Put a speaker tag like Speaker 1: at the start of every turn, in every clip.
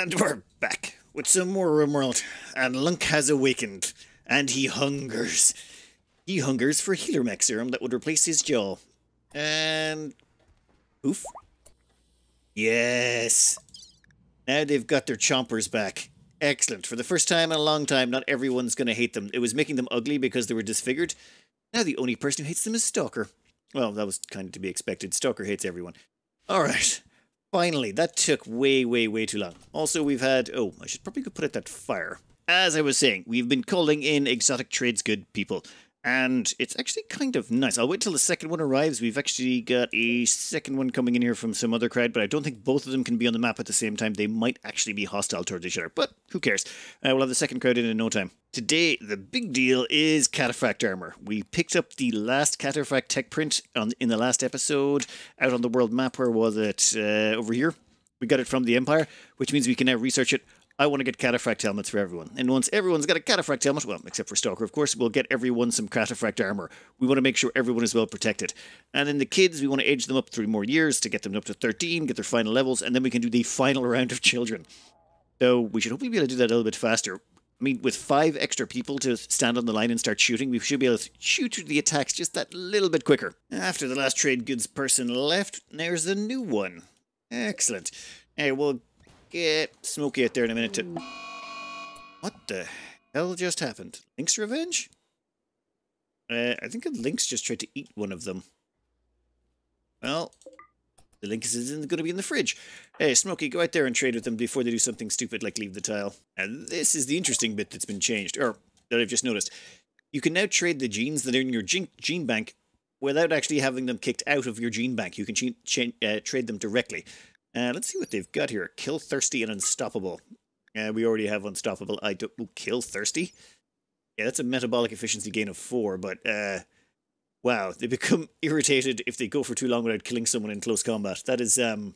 Speaker 1: And we're back with some more RimWorld. And Lunk has awakened. And he hungers. He hungers for healer mech serum that would replace his jaw. And. Oof. Yes. Now they've got their chompers back. Excellent. For the first time in a long time, not everyone's going to hate them. It was making them ugly because they were disfigured. Now the only person who hates them is Stalker. Well, that was kind of to be expected. Stalker hates everyone. All right. Finally, that took way, way, way too long. Also, we've had... Oh, I should probably go put out that fire. As I was saying, we've been calling in exotic trades good people. And it's actually kind of nice. I'll wait till the second one arrives. We've actually got a second one coming in here from some other crowd, but I don't think both of them can be on the map at the same time. They might actually be hostile towards each other, but who cares? Uh, we'll have the second crowd in in no time. Today, the big deal is Cataphract armor. We picked up the last Cataphract tech print on, in the last episode out on the world map. Where was it? Uh, over here. We got it from the Empire, which means we can now research it I want to get cataphract helmets for everyone. And once everyone's got a cataphract helmet, well, except for Stalker, of course, we'll get everyone some cataphract armor. We want to make sure everyone is well protected. And then the kids, we want to age them up three more years to get them up to 13, get their final levels, and then we can do the final round of children. So we should hopefully be able to do that a little bit faster. I mean, with five extra people to stand on the line and start shooting, we should be able to shoot through the attacks just that little bit quicker. After the last trade goods person left, there's the new one. Excellent. Hey, we'll get Smokey out there in a minute to... What the hell just happened? Link's revenge? Uh, I think a Lynx just tried to eat one of them. Well, the Lynx isn't going to be in the fridge. Hey, Smokey, go out there and trade with them before they do something stupid like leave the tile. And this is the interesting bit that's been changed, or that I've just noticed. You can now trade the genes that are in your gene, gene bank without actually having them kicked out of your gene bank. You can uh, trade them directly. Uh, let's see what they've got here. Kill Thirsty and Unstoppable. Uh, we already have Unstoppable. I don't... Ooh, kill Thirsty? Yeah, that's a metabolic efficiency gain of 4, but... Uh, wow, they become irritated if they go for too long without killing someone in close combat. That is... um.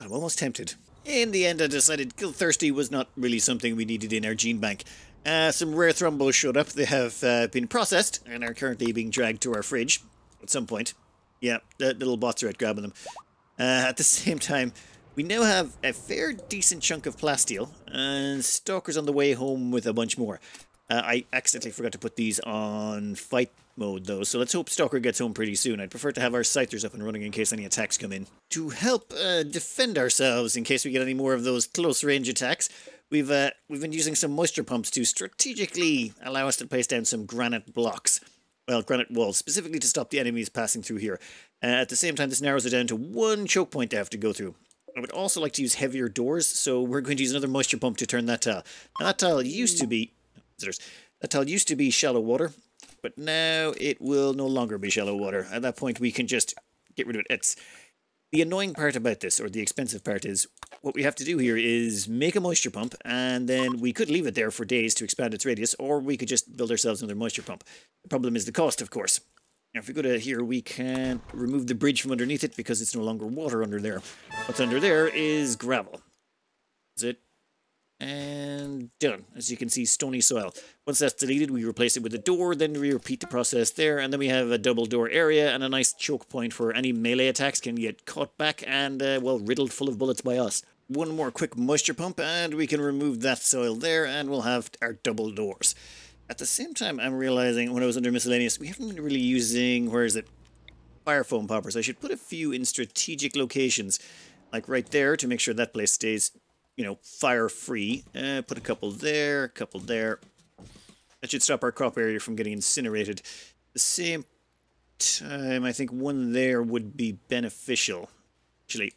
Speaker 1: I'm almost tempted. In the end, I decided Kill Thirsty was not really something we needed in our gene bank. Uh, some rare thrumbos showed up. They have uh, been processed and are currently being dragged to our fridge at some point. Yeah, the little bots are out grabbing them. Uh, at the same time, we now have a fair decent chunk of plasteel, and Stalker's on the way home with a bunch more. Uh, I accidentally forgot to put these on fight mode though, so let's hope Stalker gets home pretty soon. I'd prefer to have our Scythers up and running in case any attacks come in. To help uh, defend ourselves in case we get any more of those close range attacks, we've uh, we've been using some moisture pumps to strategically allow us to place down some granite blocks well, granite walls, specifically to stop the enemies passing through here. Uh, at the same time, this narrows it down to one choke point to have to go through. I would also like to use heavier doors, so we're going to use another moisture pump to turn that tile. Now, that tile used to be... Visitors. That tile used to be shallow water, but now it will no longer be shallow water. At that point, we can just get rid of it. It's the annoying part about this, or the expensive part, is what we have to do here is make a moisture pump, and then we could leave it there for days to expand its radius, or we could just build ourselves another moisture pump. The problem is the cost, of course. Now, if we go to here, we can't remove the bridge from underneath it because it's no longer water under there. What's under there is gravel. Is it and done. As you can see, stony soil. Once that's deleted, we replace it with a door, then we repeat the process there, and then we have a double door area and a nice choke point for any melee attacks can get caught back and, uh, well, riddled full of bullets by us. One more quick moisture pump, and we can remove that soil there, and we'll have our double doors. At the same time, I'm realizing when I was under miscellaneous, we haven't been really using, where is it? Fire foam poppers. I should put a few in strategic locations, like right there to make sure that place stays you know, fire free. Uh, put a couple there, a couple there. That should stop our crop area from getting incinerated. the same time, I think one there would be beneficial. Actually,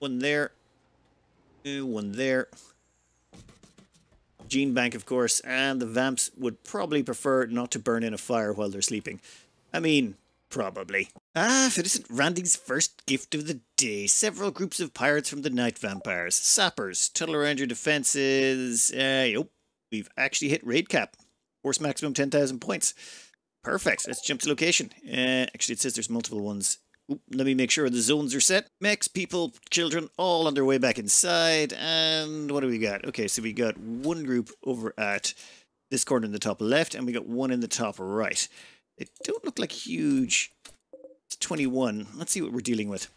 Speaker 1: one there, one there. Gene Bank, of course, and the Vamps would probably prefer not to burn in a fire while they're sleeping. I mean, Probably. Ah, if it isn't Randy's first gift of the day. Several groups of pirates from the Night Vampires. Sappers. Tunnel around your defenses. Uh, oh, we've actually hit raid cap. Force maximum 10,000 points. Perfect. Let's jump to location. Uh, actually, it says there's multiple ones. Let me make sure the zones are set. Mechs, people, children, all on their way back inside. And what do we got? Okay, so we got one group over at this corner in the top left, and we got one in the top right. They don't look like huge. It's 21. Let's see what we're dealing with.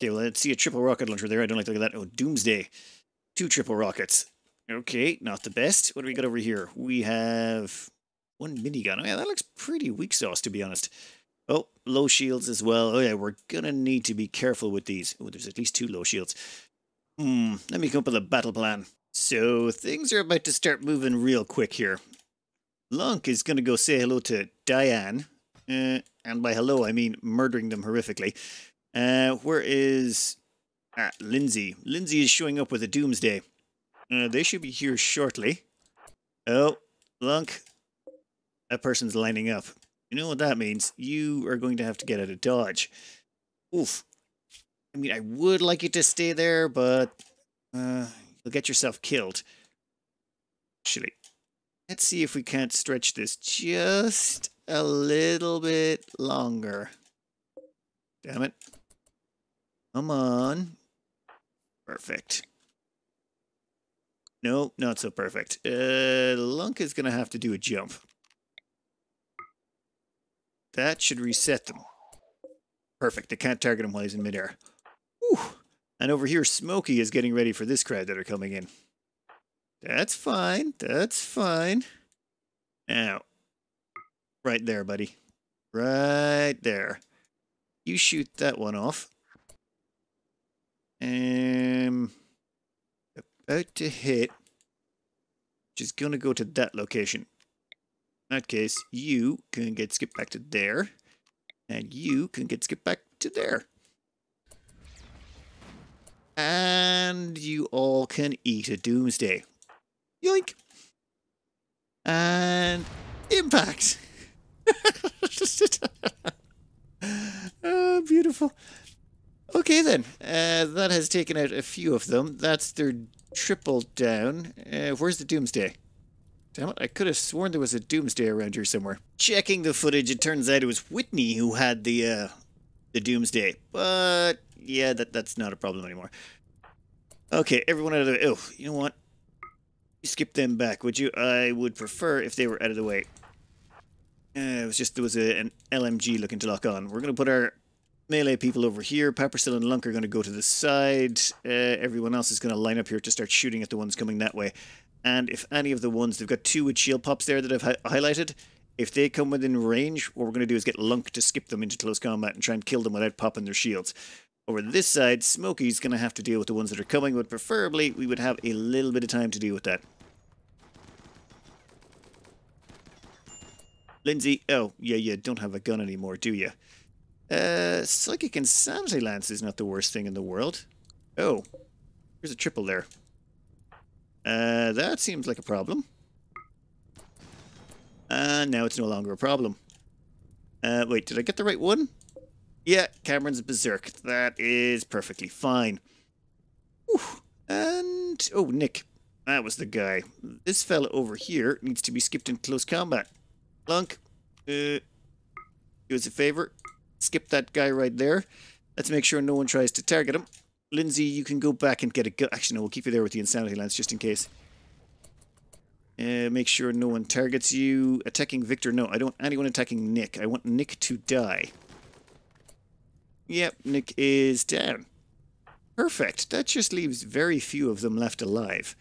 Speaker 1: Okay, well, let's see a triple rocket launcher there. I don't like to look at that. Oh, Doomsday. Two triple rockets. Okay, not the best. What do we got over here? We have one minigun. Oh, yeah, that looks pretty weak sauce, to be honest. Oh, low shields as well. Oh, yeah, we're going to need to be careful with these. Oh, there's at least two low shields. Hmm, let me come up with a battle plan. So, things are about to start moving real quick here. Lunk is going to go say hello to Diane. Uh, and by hello, I mean murdering them horrifically. Uh, where is... Ah, Lindsay. Lindsay is showing up with a Doomsday. Uh, they should be here shortly. Oh, Lunk. That person's lining up. You know what that means? You are going to have to get out of dodge. Oof. I mean, I would like you to stay there, but uh, you'll get yourself killed. Actually, let's see if we can't stretch this just a little bit longer. Damn it. Come on. Perfect. No, not so perfect. Uh, Lunk is going to have to do a jump. That should reset them. Perfect. They can't target him while he's in midair. Whew. And over here, Smokey is getting ready for this crowd that are coming in. That's fine. That's fine. Now, right there, buddy. Right there. You shoot that one off. Um, about to hit, Just to go to that location. That case, you can get skipped back to there, and you can get skipped back to there. And you all can eat a doomsday. Yoink! And impact! oh, beautiful. Okay then, uh, that has taken out a few of them. That's their triple down. Uh, where's the Doomsday? Damn it, I could have sworn there was a Doomsday around here somewhere. Checking the footage, it turns out it was Whitney who had the uh, the Doomsday. But, yeah, that that's not a problem anymore. Okay, everyone out of the way. Oh, you know what? You skip them back, would you? I would prefer if they were out of the way. Uh, it was just, there was a, an LMG looking to lock on. We're going to put our melee people over here. Peppersill and Lunk are going to go to the side. Uh, everyone else is going to line up here to start shooting at the ones coming that way. And if any of the ones, they've got two with shield pops there that I've hi highlighted. If they come within range, what we're going to do is get Lunk to skip them into close combat and try and kill them without popping their shields. Over this side, Smokey's going to have to deal with the ones that are coming, but preferably we would have a little bit of time to deal with that. Lindsay, oh, yeah, you don't have a gun anymore, do you? Uh, Psychic Insanity Lance is not the worst thing in the world. Oh, there's a triple there. Uh, that seems like a problem. And now it's no longer a problem. Uh, wait, did I get the right one? Yeah, Cameron's Berserk. That is perfectly fine. Whew. And, oh, Nick. That was the guy. This fella over here needs to be skipped in close combat. Lunk, uh, do us a favor. Skip that guy right there. Let's make sure no one tries to target him. Lindsay, you can go back and get a gun. Actually, no, we'll keep you there with the Insanity Lance just in case. Uh, make sure no one targets you. Attacking Victor, no. I don't want anyone attacking Nick. I want Nick to die. Yep, Nick is down. Perfect. That just leaves very few of them left alive.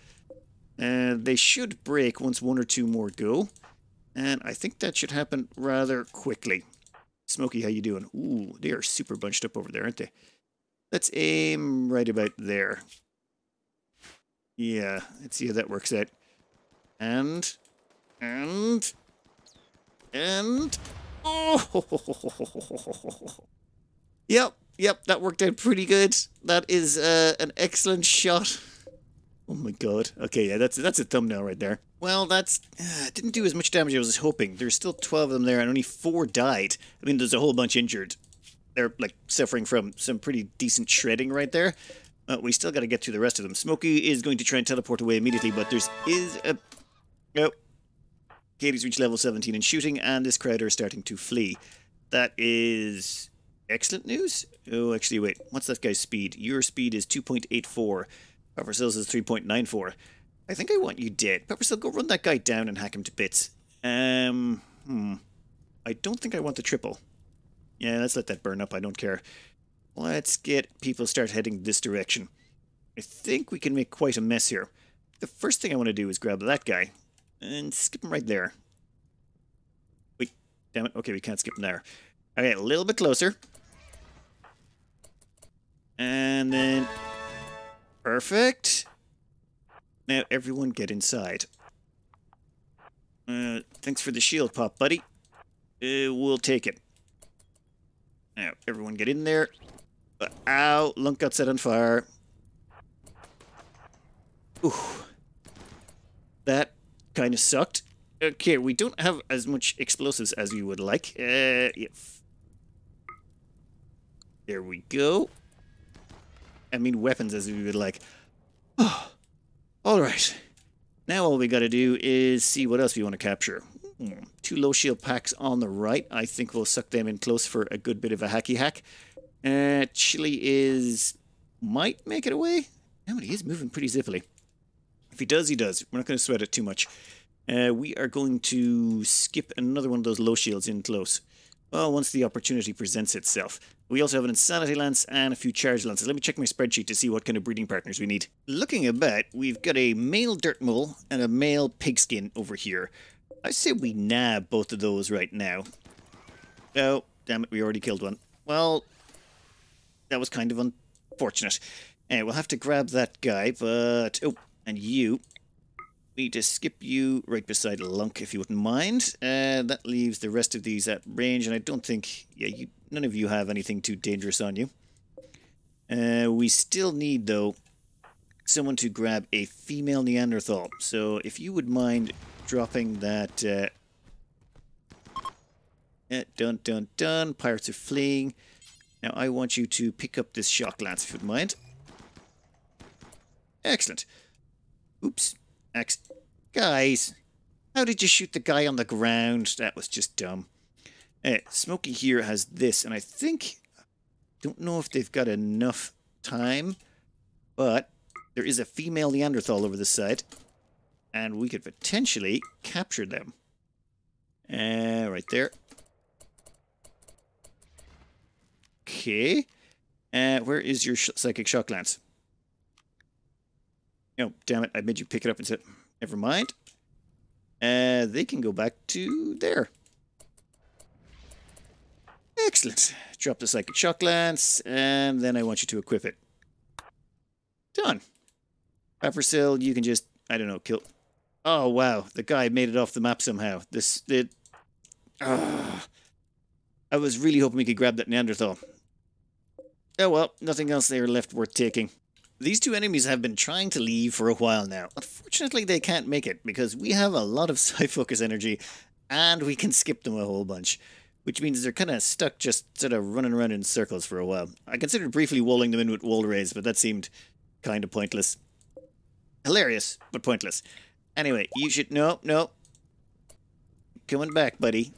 Speaker 1: Uh, they should break once one or two more go. And I think that should happen rather quickly. Smokey, how you doing? Ooh, they are super bunched up over there, aren't they? Let's aim right about there. Yeah, let's see how that works out. And, and, and, oh, yep, yep, that worked out pretty good. That is uh, an excellent shot. Oh my god. Okay, yeah, that's that's a thumbnail right there. Well, that's uh, didn't do as much damage as I was hoping. There's still 12 of them there and only 4 died. I mean, there's a whole bunch injured. They're, like, suffering from some pretty decent shredding right there. Uh, we still got to get through the rest of them. Smokey is going to try and teleport away immediately, but there's is a... Oh. Katie's reached level 17 in shooting, and this crowd are starting to flee. That is excellent news. Oh, actually, wait. What's that guy's speed? Your speed is 2.84. Peppersills is 3.94. I think I want you dead. Peppersill, go run that guy down and hack him to bits. Um, hmm. I don't think I want the triple. Yeah, let's let that burn up. I don't care. Let's get people start heading this direction. I think we can make quite a mess here. The first thing I want to do is grab that guy and skip him right there. Wait, damn it. Okay, we can't skip him there. Okay, a little bit closer. And then... Perfect. Now everyone get inside. Uh, thanks for the shield pop, buddy. Uh, we'll take it. Now, everyone get in there. Ow, Lunk got set on fire. Ooh. That kind of sucked. Okay, we don't have as much explosives as we would like. Uh, yeah. There we go. I mean weapons as we would like. Oh. Alright. Now all we gotta do is see what else we want to capture. Hmm. Two low shield packs on the right. I think we'll suck them in close for a good bit of a hacky hack. Uh, Chili is... might make it away. No, he is moving pretty zippily. If he does, he does. We're not going to sweat it too much. Uh, we are going to skip another one of those low shields in close. Well, once the opportunity presents itself. We also have an Insanity Lance and a few Charge Lances. Let me check my spreadsheet to see what kind of breeding partners we need. Looking about, we've got a male Dirt Mole and a male Pigskin over here. I say we nab both of those right now. Oh, damn it, we already killed one. Well, that was kind of unfortunate. Anyway, we'll have to grab that guy, but... Oh, and you. We to skip you right beside Lunk, if you wouldn't mind. Uh, that leaves the rest of these at range, and I don't think... Yeah, you, none of you have anything too dangerous on you. Uh, we still need, though, someone to grab a female Neanderthal. So if you would mind dropping that... Uh, dun dun dun. Pirates are fleeing. Now I want you to pick up this shock lance, if you would mind. Excellent. Oops. Ex Guys, how did you shoot the guy on the ground? That was just dumb. Uh, Smokey here has this, and I think... Don't know if they've got enough time, but there is a female Neanderthal over the side, and we could potentially capture them. Uh, right there. Okay. Uh, where is your sh psychic shock lance? Oh, damn it. I made you pick it up and said, never mind. Uh, they can go back to there. Excellent. Drop the psychic shock lance, and then I want you to equip it. Done. Peppercell, you can just, I don't know, kill... Oh, wow. The guy made it off the map somehow. This, it... Uh, I was really hoping we could grab that Neanderthal. Oh well, nothing else there left worth taking. These two enemies have been trying to leave for a while now. Unfortunately, they can't make it because we have a lot of psyfocus energy and we can skip them a whole bunch. Which means they're kind of stuck just sort of running around in circles for a while. I considered briefly walling them in with wallraise, but that seemed kind of pointless. Hilarious, but pointless. Anyway, you should... Nope, nope. Coming back, buddy.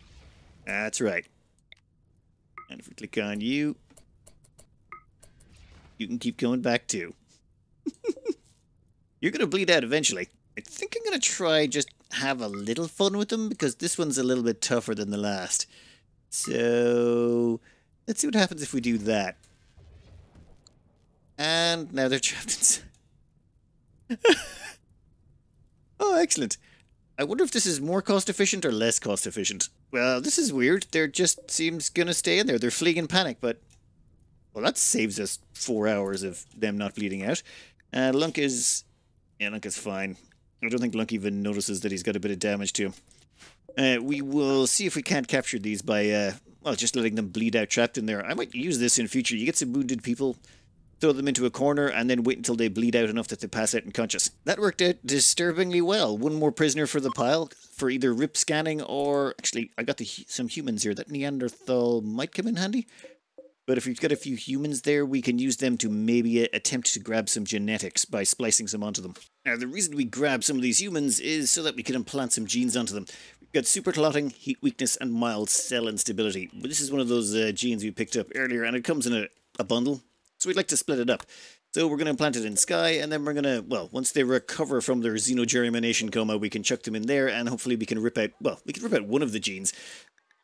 Speaker 1: That's right. And if we click on you, you can keep going back too. You're going to bleed out eventually. I think I'm going to try just have a little fun with them because this one's a little bit tougher than the last. So let's see what happens if we do that. And now they're trapped inside. oh, excellent. I wonder if this is more cost efficient or less cost efficient. Well, this is weird. They're just seems gonna stay in there. They're fleeing in panic, but well, that saves us four hours of them not bleeding out. Uh, Lunk is... Yeah, Lunk is fine. I don't think Lunk even notices that he's got a bit of damage to him. Uh, we will see if we can't capture these by, uh, well, just letting them bleed out trapped in there. I might use this in future. You get some wounded people, throw them into a corner, and then wait until they bleed out enough that they pass out unconscious. That worked out disturbingly well. One more prisoner for the pile for either rip scanning or... Actually, I got the, some humans here. That Neanderthal might come in handy. But if we've got a few humans there, we can use them to maybe attempt to grab some genetics by splicing some onto them. Now, the reason we grab some of these humans is so that we can implant some genes onto them. We've got super clotting, heat weakness, and mild cell instability. But this is one of those uh, genes we picked up earlier, and it comes in a, a bundle. So we'd like to split it up. So we're going to implant it in Sky, and then we're going to, well, once they recover from their xenogermination coma, we can chuck them in there, and hopefully we can rip out, well, we can rip out one of the genes.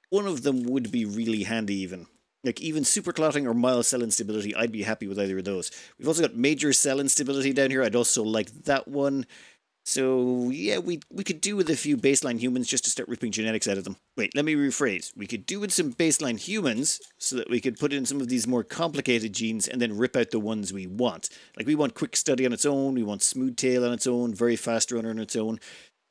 Speaker 1: One of them would be really handy even. Like even super clotting or mild cell instability, I'd be happy with either of those. We've also got major cell instability down here. I'd also like that one. So yeah, we we could do with a few baseline humans just to start ripping genetics out of them. Wait, let me rephrase. We could do with some baseline humans so that we could put in some of these more complicated genes and then rip out the ones we want. Like we want quick study on its own, we want smooth tail on its own, very fast runner on its own.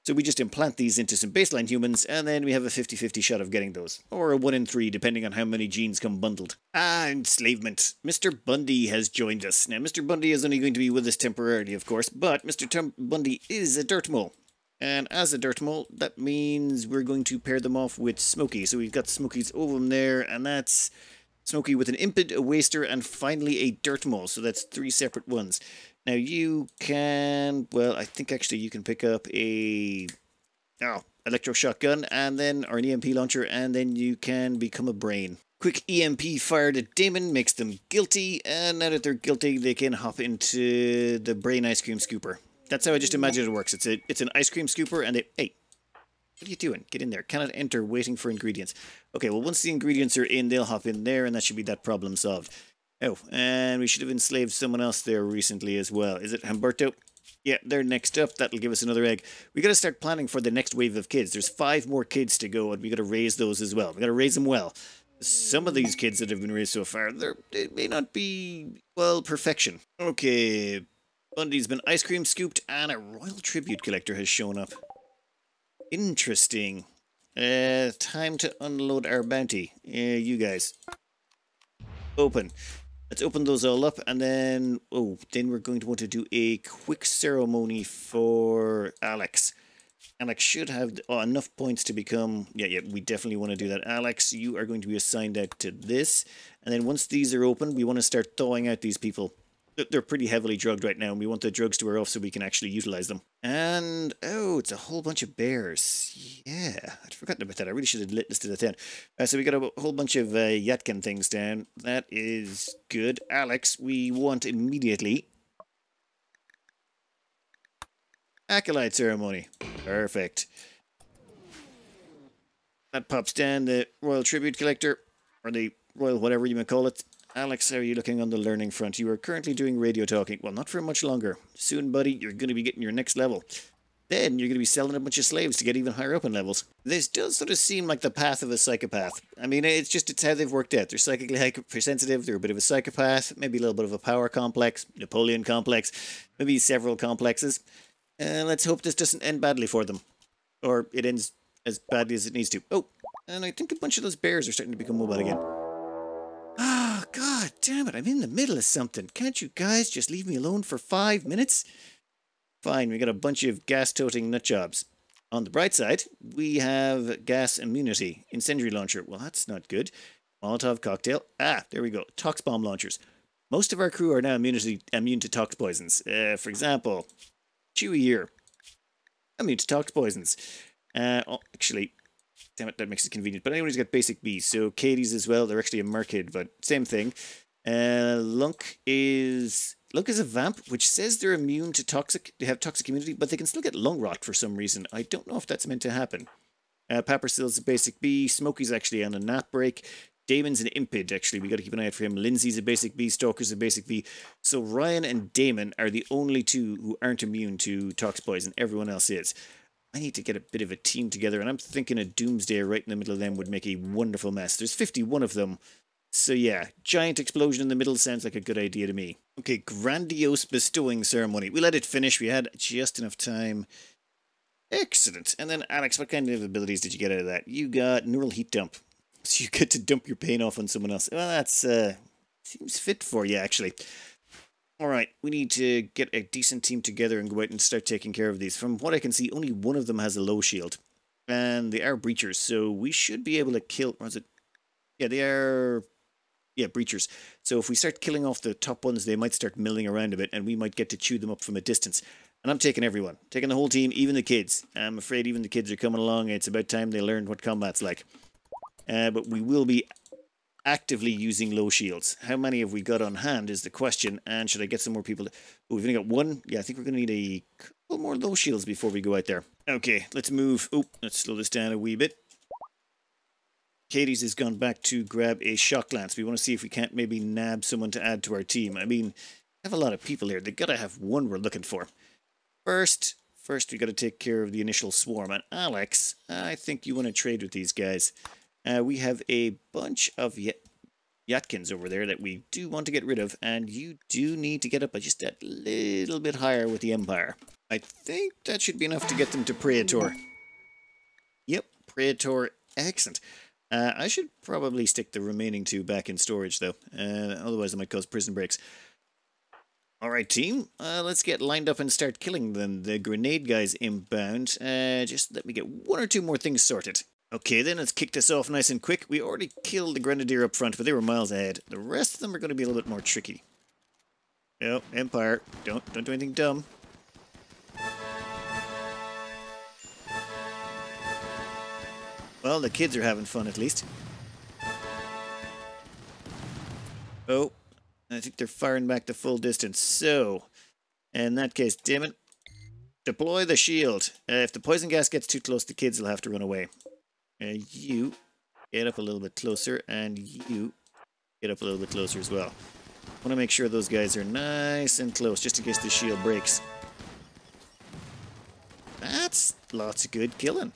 Speaker 1: So we just implant these into some baseline humans, and then we have a 50-50 shot of getting those. Or a 1 in 3, depending on how many genes come bundled. Ah, enslavement. Mr. Bundy has joined us. Now, Mr. Bundy is only going to be with us temporarily, of course, but Mr. Tum Bundy is a dirt mole. And as a dirt mole, that means we're going to pair them off with Smokey. So we've got Smokey's ovum there, and that's Smokey with an impid, a waster, and finally a dirt mole. So that's three separate ones. Now you can, well, I think actually you can pick up a oh, electro shotgun and then, or an EMP launcher, and then you can become a brain. Quick EMP fired at Damon makes them guilty, and now that they're guilty, they can hop into the brain ice cream scooper. That's how I just imagine it works. It's a, it's an ice cream scooper, and they, hey, what are you doing? Get in there. Cannot enter, waiting for ingredients. Okay, well, once the ingredients are in, they'll hop in there, and that should be that problem solved. Oh, and we should have enslaved someone else there recently as well. Is it Humberto? Yeah, they're next up. That'll give us another egg. We got to start planning for the next wave of kids. There's five more kids to go, and we got to raise those as well. We got to raise them well. Some of these kids that have been raised so far, they may not be, well, perfection. Okay, Bundy's been ice cream scooped, and a royal tribute collector has shown up. Interesting. Uh, time to unload our bounty. Yeah, you guys. Open. Let's open those all up and then, oh, then we're going to want to do a quick ceremony for Alex. Alex should have oh, enough points to become, yeah, yeah, we definitely want to do that. Alex, you are going to be assigned out to this. And then once these are open, we want to start thawing out these people they're pretty heavily drugged right now, and we want the drugs to wear off so we can actually utilize them. And, oh, it's a whole bunch of bears. Yeah, I'd forgotten about that. I really should have listed that down. Uh, so we got a whole bunch of uh, Yttakin things down. That is good. Alex, we want immediately... Acolyte ceremony. Perfect. That pops down the Royal Tribute Collector, or the Royal whatever you may call it. Alex, how are you looking on the learning front? You are currently doing radio talking. Well, not for much longer. Soon, buddy, you're going to be getting your next level. Then you're going to be selling a bunch of slaves to get even higher up in levels. This does sort of seem like the path of a psychopath. I mean, it's just it's how they've worked out. They're psychically hypersensitive. They're a bit of a psychopath. Maybe a little bit of a power complex, Napoleon complex, maybe several complexes. Uh, let's hope this doesn't end badly for them, or it ends as badly as it needs to. Oh, and I think a bunch of those bears are starting to become mobile again. Damn it, I'm in the middle of something. Can't you guys just leave me alone for five minutes? Fine, we got a bunch of gas-toting nutjobs. On the bright side, we have gas immunity. Incendiary launcher. Well, that's not good. Molotov cocktail. Ah, there we go. Tox bomb launchers. Most of our crew are now immunity, immune to tox poisons. Uh, for example, Chewy here. Immune to tox poisons. Uh, oh, actually, Damn it, that makes it convenient. But anyone who's got basic bees. So Katie's as well. They're actually a merkid, but same thing. Uh, Lunk is Lunk is a vamp, which says they're immune to toxic. They have toxic immunity, but they can still get lung rot for some reason. I don't know if that's meant to happen. Uh, is a basic B. Smokey's actually on a nap break. Damon's an impid, actually. we got to keep an eye out for him. Lindsay's a basic B. Stalker's a basic B. So Ryan and Damon are the only two who aren't immune to toxic poison. Everyone else is. I need to get a bit of a team together, and I'm thinking a Doomsday right in the middle of them would make a wonderful mess. There's 51 of them, so yeah, giant explosion in the middle sounds like a good idea to me. Okay, grandiose bestowing ceremony. We let it finish, we had just enough time. Excellent. And then, Alex, what kind of abilities did you get out of that? You got neural heat dump. So you get to dump your pain off on someone else. Well, that's, uh, seems fit for you, actually. Alright, we need to get a decent team together and go out and start taking care of these. From what I can see, only one of them has a low shield. And they are breachers, so we should be able to kill... Was it? Yeah, they are... Yeah, breachers. So if we start killing off the top ones, they might start milling around a bit, and we might get to chew them up from a distance. And I'm taking everyone. Taking the whole team, even the kids. I'm afraid even the kids are coming along. It's about time they learned what combat's like. Uh, but we will be actively using low shields. How many have we got on hand is the question, and should I get some more people? To... Oh, we've only got one. Yeah, I think we're going to need a couple more low shields before we go out there. Okay, let's move. Oh, let's slow this down a wee bit. Katie's has gone back to grab a shock lance. We want to see if we can't maybe nab someone to add to our team. I mean, we have a lot of people here. They gotta have one we're looking for. First, first we gotta take care of the initial swarm. And Alex, I think you want to trade with these guys. Uh, we have a bunch of Yttakins over there that we do want to get rid of, and you do need to get up just a little bit higher with the Empire. I think that should be enough to get them to Praetor. Yep, Praetor, excellent. Uh, I should probably stick the remaining two back in storage, though. Uh, otherwise, it might cause prison breaks. All right, team. Uh, let's get lined up and start killing them. The grenade guys inbound. Uh, just let me get one or two more things sorted. Okay, then let's kick this off nice and quick. We already killed the grenadier up front, but they were miles ahead. The rest of them are going to be a little bit more tricky. No, Empire, don't don't do anything dumb. Well, the kids are having fun at least. Oh, I think they're firing back the full distance. So, in that case, damn it, deploy the shield. Uh, if the poison gas gets too close, the kids will have to run away. Uh, you get up a little bit closer, and you get up a little bit closer as well. Want to make sure those guys are nice and close, just in case the shield breaks. That's lots of good killing.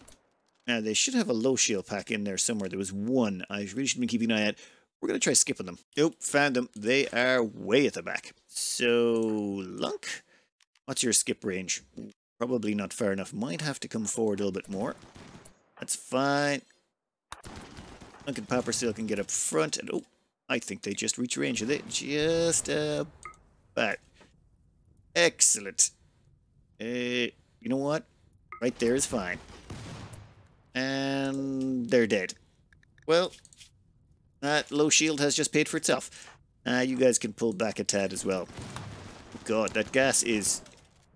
Speaker 1: Now, they should have a low shield pack in there somewhere. There was one. I really should be keeping an eye out. We're going to try skipping them. Nope, found them. They are way at the back. So, Lunk, what's your skip range? Probably not far enough. Might have to come forward a little bit more. That's fine. Lunk and Peppersill can get up front. And, oh, I think they just reach range. Are they just uh, back? Excellent. Uh, you know what? Right there is fine. And they're dead. Well, that low shield has just paid for itself. Uh, you guys can pull back a tad as well. God, that gas is...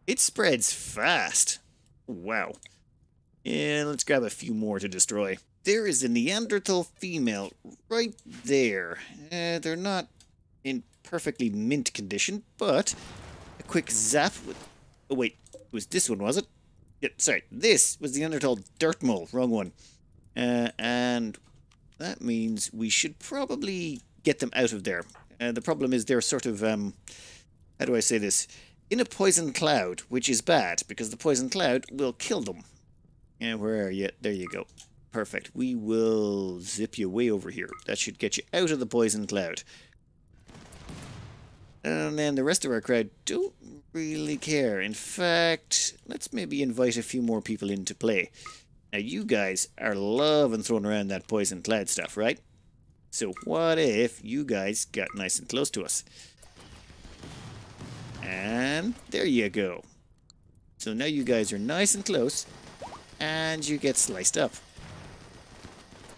Speaker 1: It spreads fast. Wow. And let's grab a few more to destroy. There is a Neanderthal female right there. Uh, they're not in perfectly mint condition, but a quick zap with... Oh, wait. It was this one, was it? Yeah, sorry, this was the Neanderthal dirt mole. Wrong one. Uh, and that means we should probably get them out of there. Uh, the problem is they're sort of, um, how do I say this? In a poison cloud, which is bad, because the poison cloud will kill them. And where are you? There you go. Perfect. We will zip you way over here. That should get you out of the poison cloud. And then the rest of our crowd don't really care. In fact, let's maybe invite a few more people into play. Now, you guys are loving throwing around that poison cloud stuff, right? So what if you guys got nice and close to us? And there you go. So now you guys are nice and close, and you get sliced up.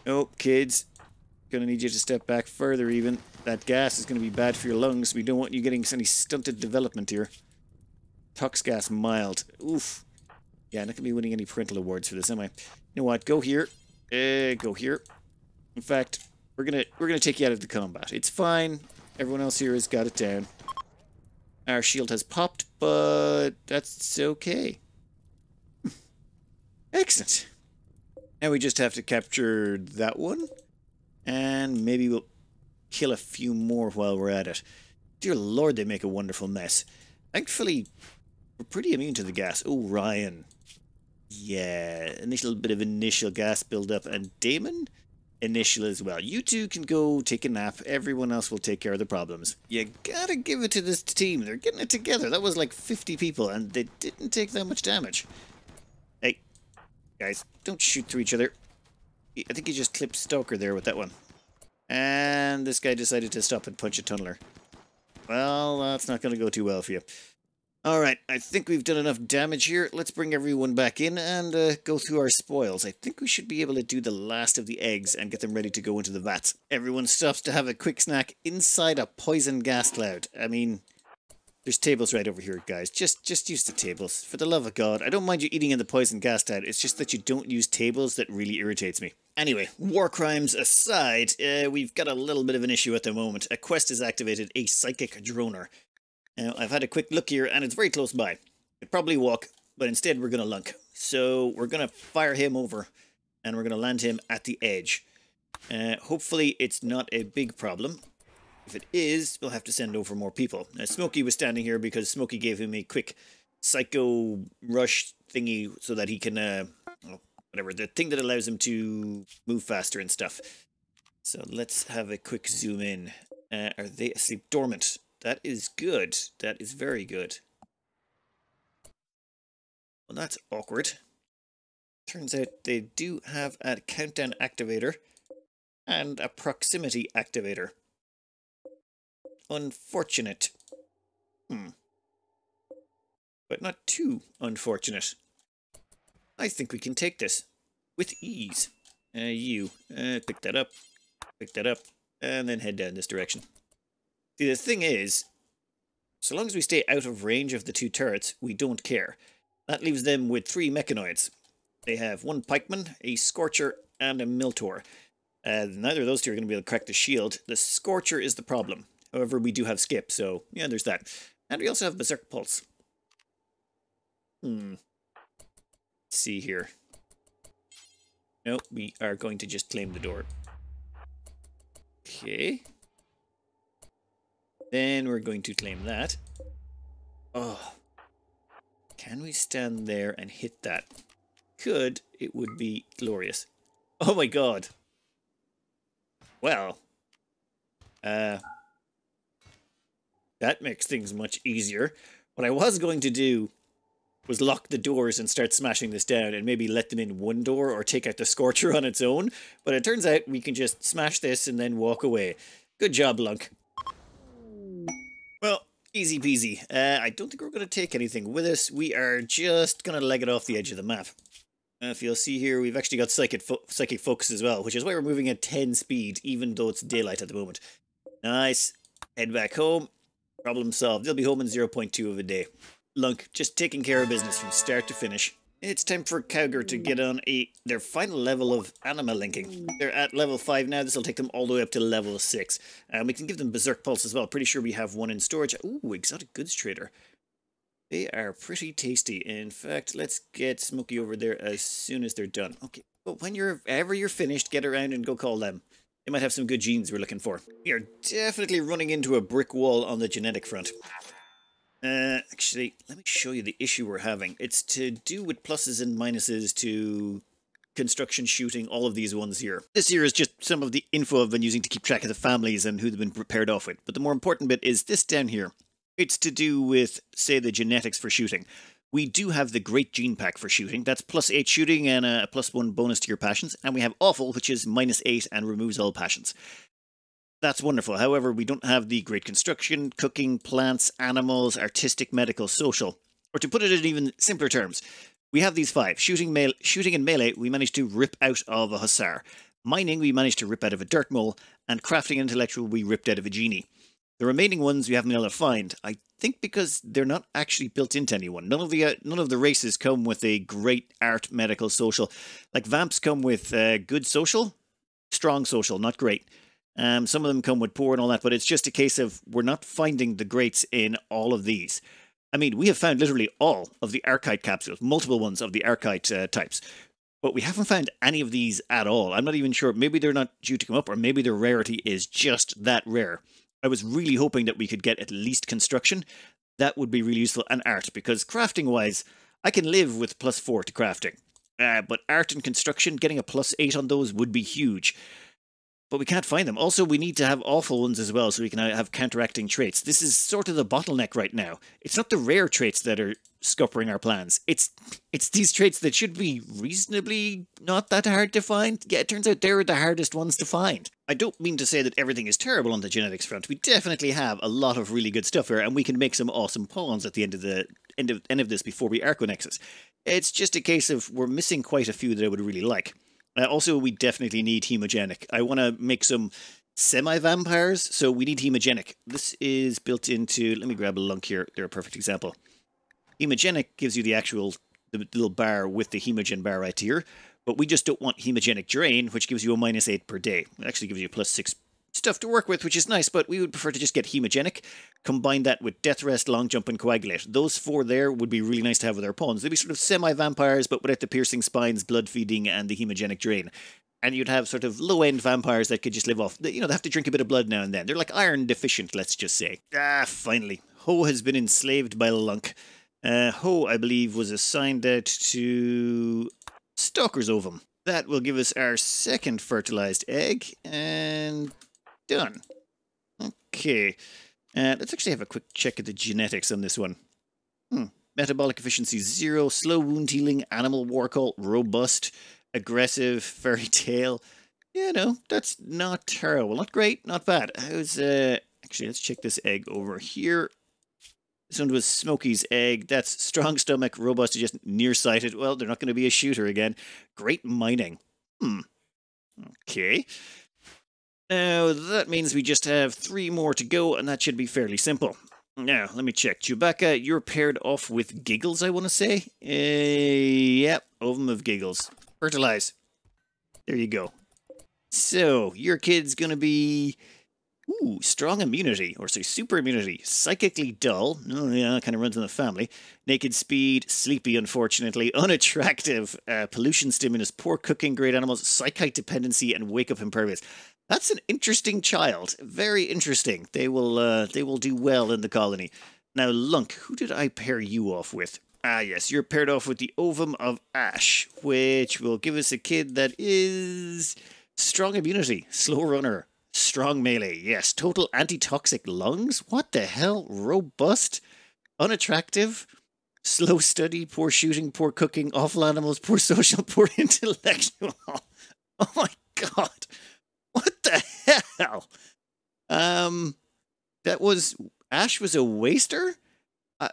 Speaker 1: Oh, kids, gonna need you to step back further even. That gas is gonna be bad for your lungs. We don't want you getting any stunted development here. Tox gas mild. Oof. Yeah, not gonna be winning any parental awards for this, am I? You know what? Go here. Uh, go here. In fact, we're gonna we're gonna take you out of the combat. It's fine. Everyone else here has got it down. Our shield has popped, but that's okay. Excellent. Now we just have to capture that one. And maybe we'll kill a few more while we're at it. Dear lord, they make a wonderful mess. Thankfully, we're pretty immune to the gas. Oh, Ryan. Yeah, initial bit of initial gas buildup. And Damon, initial as well. You two can go take a nap. Everyone else will take care of the problems. You gotta give it to this team. They're getting it together. That was like 50 people, and they didn't take that much damage. Hey, guys, don't shoot through each other. I think you just clipped Stoker there with that one. And this guy decided to stop and punch a tunneler. Well, that's not going to go too well for you. Alright, I think we've done enough damage here. Let's bring everyone back in and uh, go through our spoils. I think we should be able to do the last of the eggs and get them ready to go into the vats. Everyone stops to have a quick snack inside a poison gas cloud. I mean, there's tables right over here, guys. Just just use the tables. For the love of God. I don't mind you eating in the poison gas cloud. It's just that you don't use tables that really irritates me. Anyway, war crimes aside, uh, we've got a little bit of an issue at the moment. A quest has activated a psychic droner. Now, I've had a quick look here, and it's very close by. I'd probably walk, but instead we're going to lunk. So we're going to fire him over, and we're going to land him at the edge. Uh, hopefully it's not a big problem. If it is, we'll have to send over more people. Now, Smokey was standing here because Smokey gave him a quick psycho rush thingy so that he can, uh, whatever, the thing that allows him to move faster and stuff. So let's have a quick zoom in. Uh, are they asleep dormant? That is good. That is very good. Well, that's awkward. Turns out they do have a countdown activator and a proximity activator. Unfortunate. Hmm. But not too unfortunate. I think we can take this with ease. Uh, you, uh, pick that up, pick that up, and then head down this direction. See, the thing is, so long as we stay out of range of the two turrets, we don't care. That leaves them with three mechanoids. They have one pikeman, a scorcher, and a miltor. Uh, neither of those two are going to be able to crack the shield. The scorcher is the problem. However, we do have skip, so yeah, there's that. And we also have berserk pulse. Hmm. Let's see here. No, we are going to just claim the door. Okay. Then we're going to claim that. Oh. Can we stand there and hit that? Could. It would be glorious. Oh my god. Well. Uh. That makes things much easier. What I was going to do was lock the doors and start smashing this down and maybe let them in one door or take out the Scorcher on its own. But it turns out we can just smash this and then walk away. Good job, Lunk. Well, easy peasy. Uh, I don't think we're going to take anything with us. We are just going to leg it off the edge of the map. Uh, if you'll see here, we've actually got psychic, fo psychic focus as well, which is why we're moving at 10 speed, even though it's daylight at the moment. Nice. Head back home. Problem solved. They'll be home in 0.2 of a day. Lunk, just taking care of business from start to finish. It's time for Cowger to get on a their final level of anima linking. They're at level 5 now, this will take them all the way up to level 6. And we can give them Berserk Pulse as well, pretty sure we have one in storage. Ooh, Exotic Goods Trader. They are pretty tasty. In fact, let's get Smokey over there as soon as they're done. Okay, but when you're ever you're finished, get around and go call them. They might have some good genes we're looking for. We are definitely running into a brick wall on the genetic front. Uh, actually, let me show you the issue we're having. It's to do with pluses and minuses to construction shooting, all of these ones here. This here is just some of the info I've been using to keep track of the families and who they've been paired off with. But the more important bit is this down here. It's to do with, say, the genetics for shooting. We do have the Great Gene Pack for shooting. That's plus 8 shooting and a plus 1 bonus to your passions. And we have Awful, which is minus 8 and removes all passions. That's wonderful. However, we don't have the great construction, cooking, plants, animals, artistic, medical, social. Or to put it in even simpler terms, we have these five. Shooting, mele- shooting and melee, we managed to rip out of a hussar. Mining, we managed to rip out of a dirt mole. And crafting intellectual, we ripped out of a genie. The remaining ones we haven't been able to find. I think because they're not actually built into anyone. None of the uh, none of the races come with a great art, medical, social. Like vamps come with uh, good social, strong social, not great. Um, some of them come with poor and all that, but it's just a case of we're not finding the greats in all of these. I mean, we have found literally all of the Archite capsules, multiple ones of the Archite uh, types, but we haven't found any of these at all. I'm not even sure. Maybe they're not due to come up, or maybe their rarity is just that rare. I was really hoping that we could get at least construction. That would be really useful, and art, because crafting wise, I can live with plus four to crafting. Uh, but art and construction, getting a plus eight on those would be huge but we can't find them. Also, we need to have awful ones as well so we can uh, have counteracting traits. This is sort of the bottleneck right now. It's not the rare traits that are scuppering our plans. It's it's these traits that should be reasonably not that hard to find. Yeah, it turns out they're the hardest ones to find. I don't mean to say that everything is terrible on the genetics front. We definitely have a lot of really good stuff here, and we can make some awesome pawns at the end of the end of, end of this before we Archonexus. It's just a case of we're missing quite a few that I would really like. Uh, also, we definitely need hemogenic. I want to make some semi-vampires, so we need hemogenic. This is built into... Let me grab a lunk here. They're a perfect example. Hemogenic gives you the actual the little bar with the hemogen bar right here, but we just don't want hemogenic drain, which gives you a minus 8 per day. It actually gives you a plus 6 stuff to work with, which is nice, but we would prefer to just get hemogenic, combine that with death rest, long jump, and coagulate. Those four there would be really nice to have with our pawns. They'd be sort of semi-vampires, but without the piercing spines, blood feeding, and the hemogenic drain. and you'd have sort of low end vampires that could just live off. You know, they have to drink a bit of blood now and then. They're like iron deficient, let's just say. Ah, finally, Ho has been enslaved by Lunk. Uh, Ho, I believe, was assigned out to Stalker's Ovum. That will give us our second fertilized egg, and done. Okay, uh, let's actually have a quick check at the genetics on this one. Hmm. Metabolic efficiency zero, slow wound healing, animal war cult, robust, aggressive, fairy tale. Yeah, no, that's not terrible. Not great, not bad. How's, uh, actually, let's check this egg over here. This one was Smokey's egg. That's strong stomach, robust, just nearsighted. Well, they're not going to be a shooter again. Great mining. Hmm. Okay. Now, that means we just have three more to go, and that should be fairly simple. Now, let me check. Chewbacca, you're paired off with Giggles, I want to say. Uh, yep, Ovum of Giggles. Fertilize. There you go. So, your kid's going to be Ooh, strong immunity, or say super immunity. Psychically dull. Oh, yeah, kind of runs in the family. Naked speed, sleepy, unfortunately. Unattractive. Uh, pollution stimulus, poor cooking, great animals, psychite dependency, and wake up impervious. That's an interesting child. Very interesting. They will, uh, they will do well in the colony. Now, Lunk, who did I pair you off with? Ah, yes, you're paired off with the Ovum of Ash, which will give us a kid that is strong immunity, slow runner, Strong melee, yes. Total antitoxic lungs? What the hell? Robust? Unattractive? Slow study, poor shooting, poor cooking, awful animals, poor social, poor intellectual. Oh my god. What the hell? Um, that was. Ash was a waster? Uh,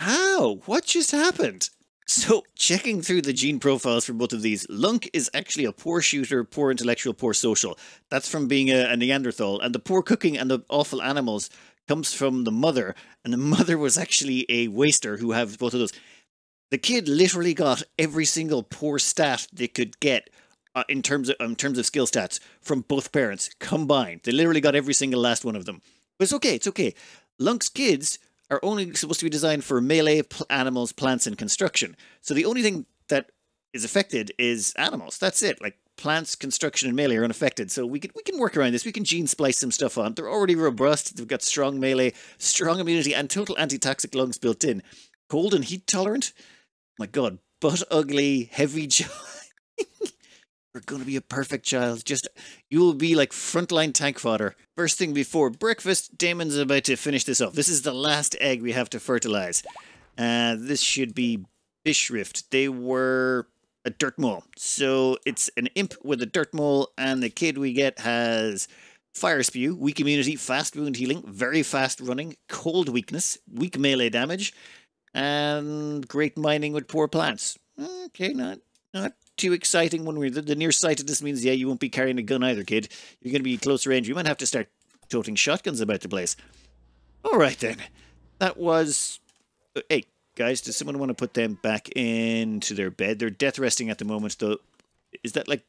Speaker 1: how? What just happened? So, checking through the gene profiles for both of these, Lunk is actually a poor shooter, poor intellectual, poor social. That's from being a, a, Neanderthal. And the poor cooking and the awful animals comes from the mother. And the mother was actually a waster who have both of those. The kid literally got every single poor stat they could get uh, in terms of in terms of skill stats from both parents combined. They literally got every single last one of them. But it's okay, it's okay. Lunk's kids are only supposed to be designed for melee, pl- animals, plants, and construction. So the only thing that is affected is animals. That's it. Like plants, construction, and melee are unaffected. So we can we can work around this. We can gene splice some stuff on. They're already robust. They've got strong melee, strong immunity, and total antitoxic lungs built in. Cold and heat tolerant. My God, butt ugly, heavy jaw. You're going to be a perfect child. Just, you will be like frontline tank fodder. First thing before breakfast, Damon's about to finish this off. This is the last egg we have to fertilize. Uh, this should be Bishrift. They were a dirt mole. So it's an imp with a dirt mole, and the kid we get has fire spew, weak immunity, fast wound healing, very fast running, cold weakness, weak melee damage, and great mining with poor plants. Okay, not not too exciting when we're the, the nearsightedness means yeah you won't be carrying a gun either kid. You're going to be close range. You might have to start toting shotguns about the place. All right then. That was uh, hey guys does someone want to put them back into their bed? They're death resting at the moment though. Is that like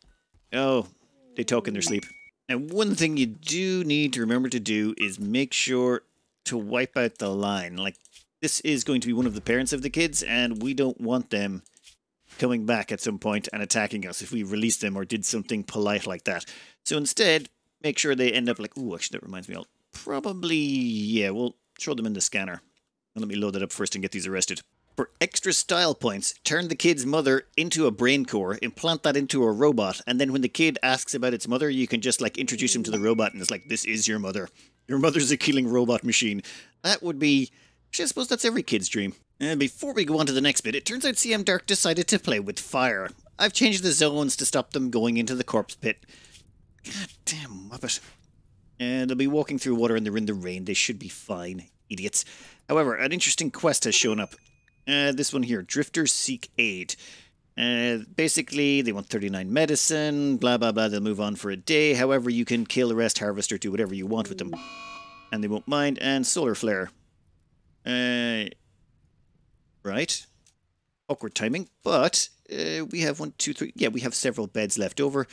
Speaker 1: oh they talk in their sleep. And one thing you do need to remember to do is make sure to wipe out the line. Like this is going to be one of the parents of the kids and we don't want them coming back at some point and attacking us if we released them or did something polite like that. So instead, make sure they end up like, ooh, actually, that reminds me, I'll probably, yeah, we'll throw them in the scanner. Let me load that up first and get these arrested. For extra style points, turn the kid's mother into a brain core, implant that into a robot, and then when the kid asks about its mother, you can just like introduce him to the robot and it's like, this is your mother. Your mother's a killing robot machine. That would be, I suppose that's every kid's dream. And before we go on to the next bit, it turns out CM Dark decided to play with fire. I've changed the zones to stop them going into the corpse pit. God damn muppet. And they'll be walking through water and they're in the rain. They should be fine. Idiots. However, an interesting quest has shown up. Uh, this one here, Drifters Seek Aid. Uh, basically, they want 39 medicine, blah, blah, blah. They'll move on for a day. However, you can kill, arrest, harvest, or do whatever you want with them. And they won't mind. And Solar Flare. Uh, right? Awkward timing, but uh, we have one, two, three. Yeah, we have several beds left over.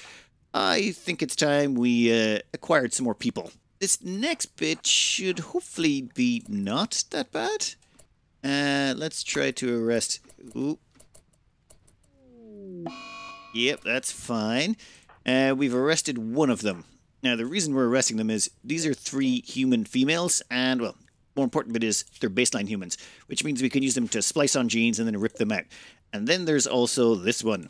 Speaker 1: I think it's time we uh, acquired some more people. This next bit should hopefully be not that bad. Uh, let's try to arrest. Ooh. Yep, that's fine. Uh, we've arrested one of them. Now, the reason we're arresting them is these are three human females, and, well, more important bit is they're baseline humans, which means we can use them to splice on genes and then rip them out. And then there's also this one.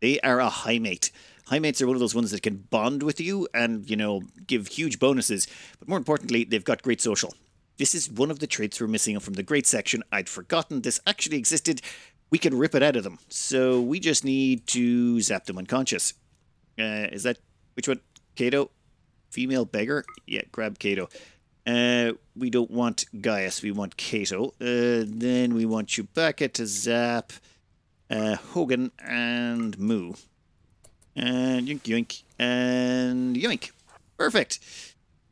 Speaker 1: They are a high mate. High mates are one of those ones that can bond with you and, you know, give huge bonuses. But more importantly, they've got great social. This is one of the traits we're missing from the great section. I'd forgotten this actually existed. We can rip it out of them. So we just need to zap them unconscious. Uh, is that which one? Kato? Female beggar? Yeah, grab Kato. Uh, we don't want Gaius, we want Kato. Uh, then we want Chewbacca to zap uh, Hogan and Moo. And yoink yoink and yoink. Perfect.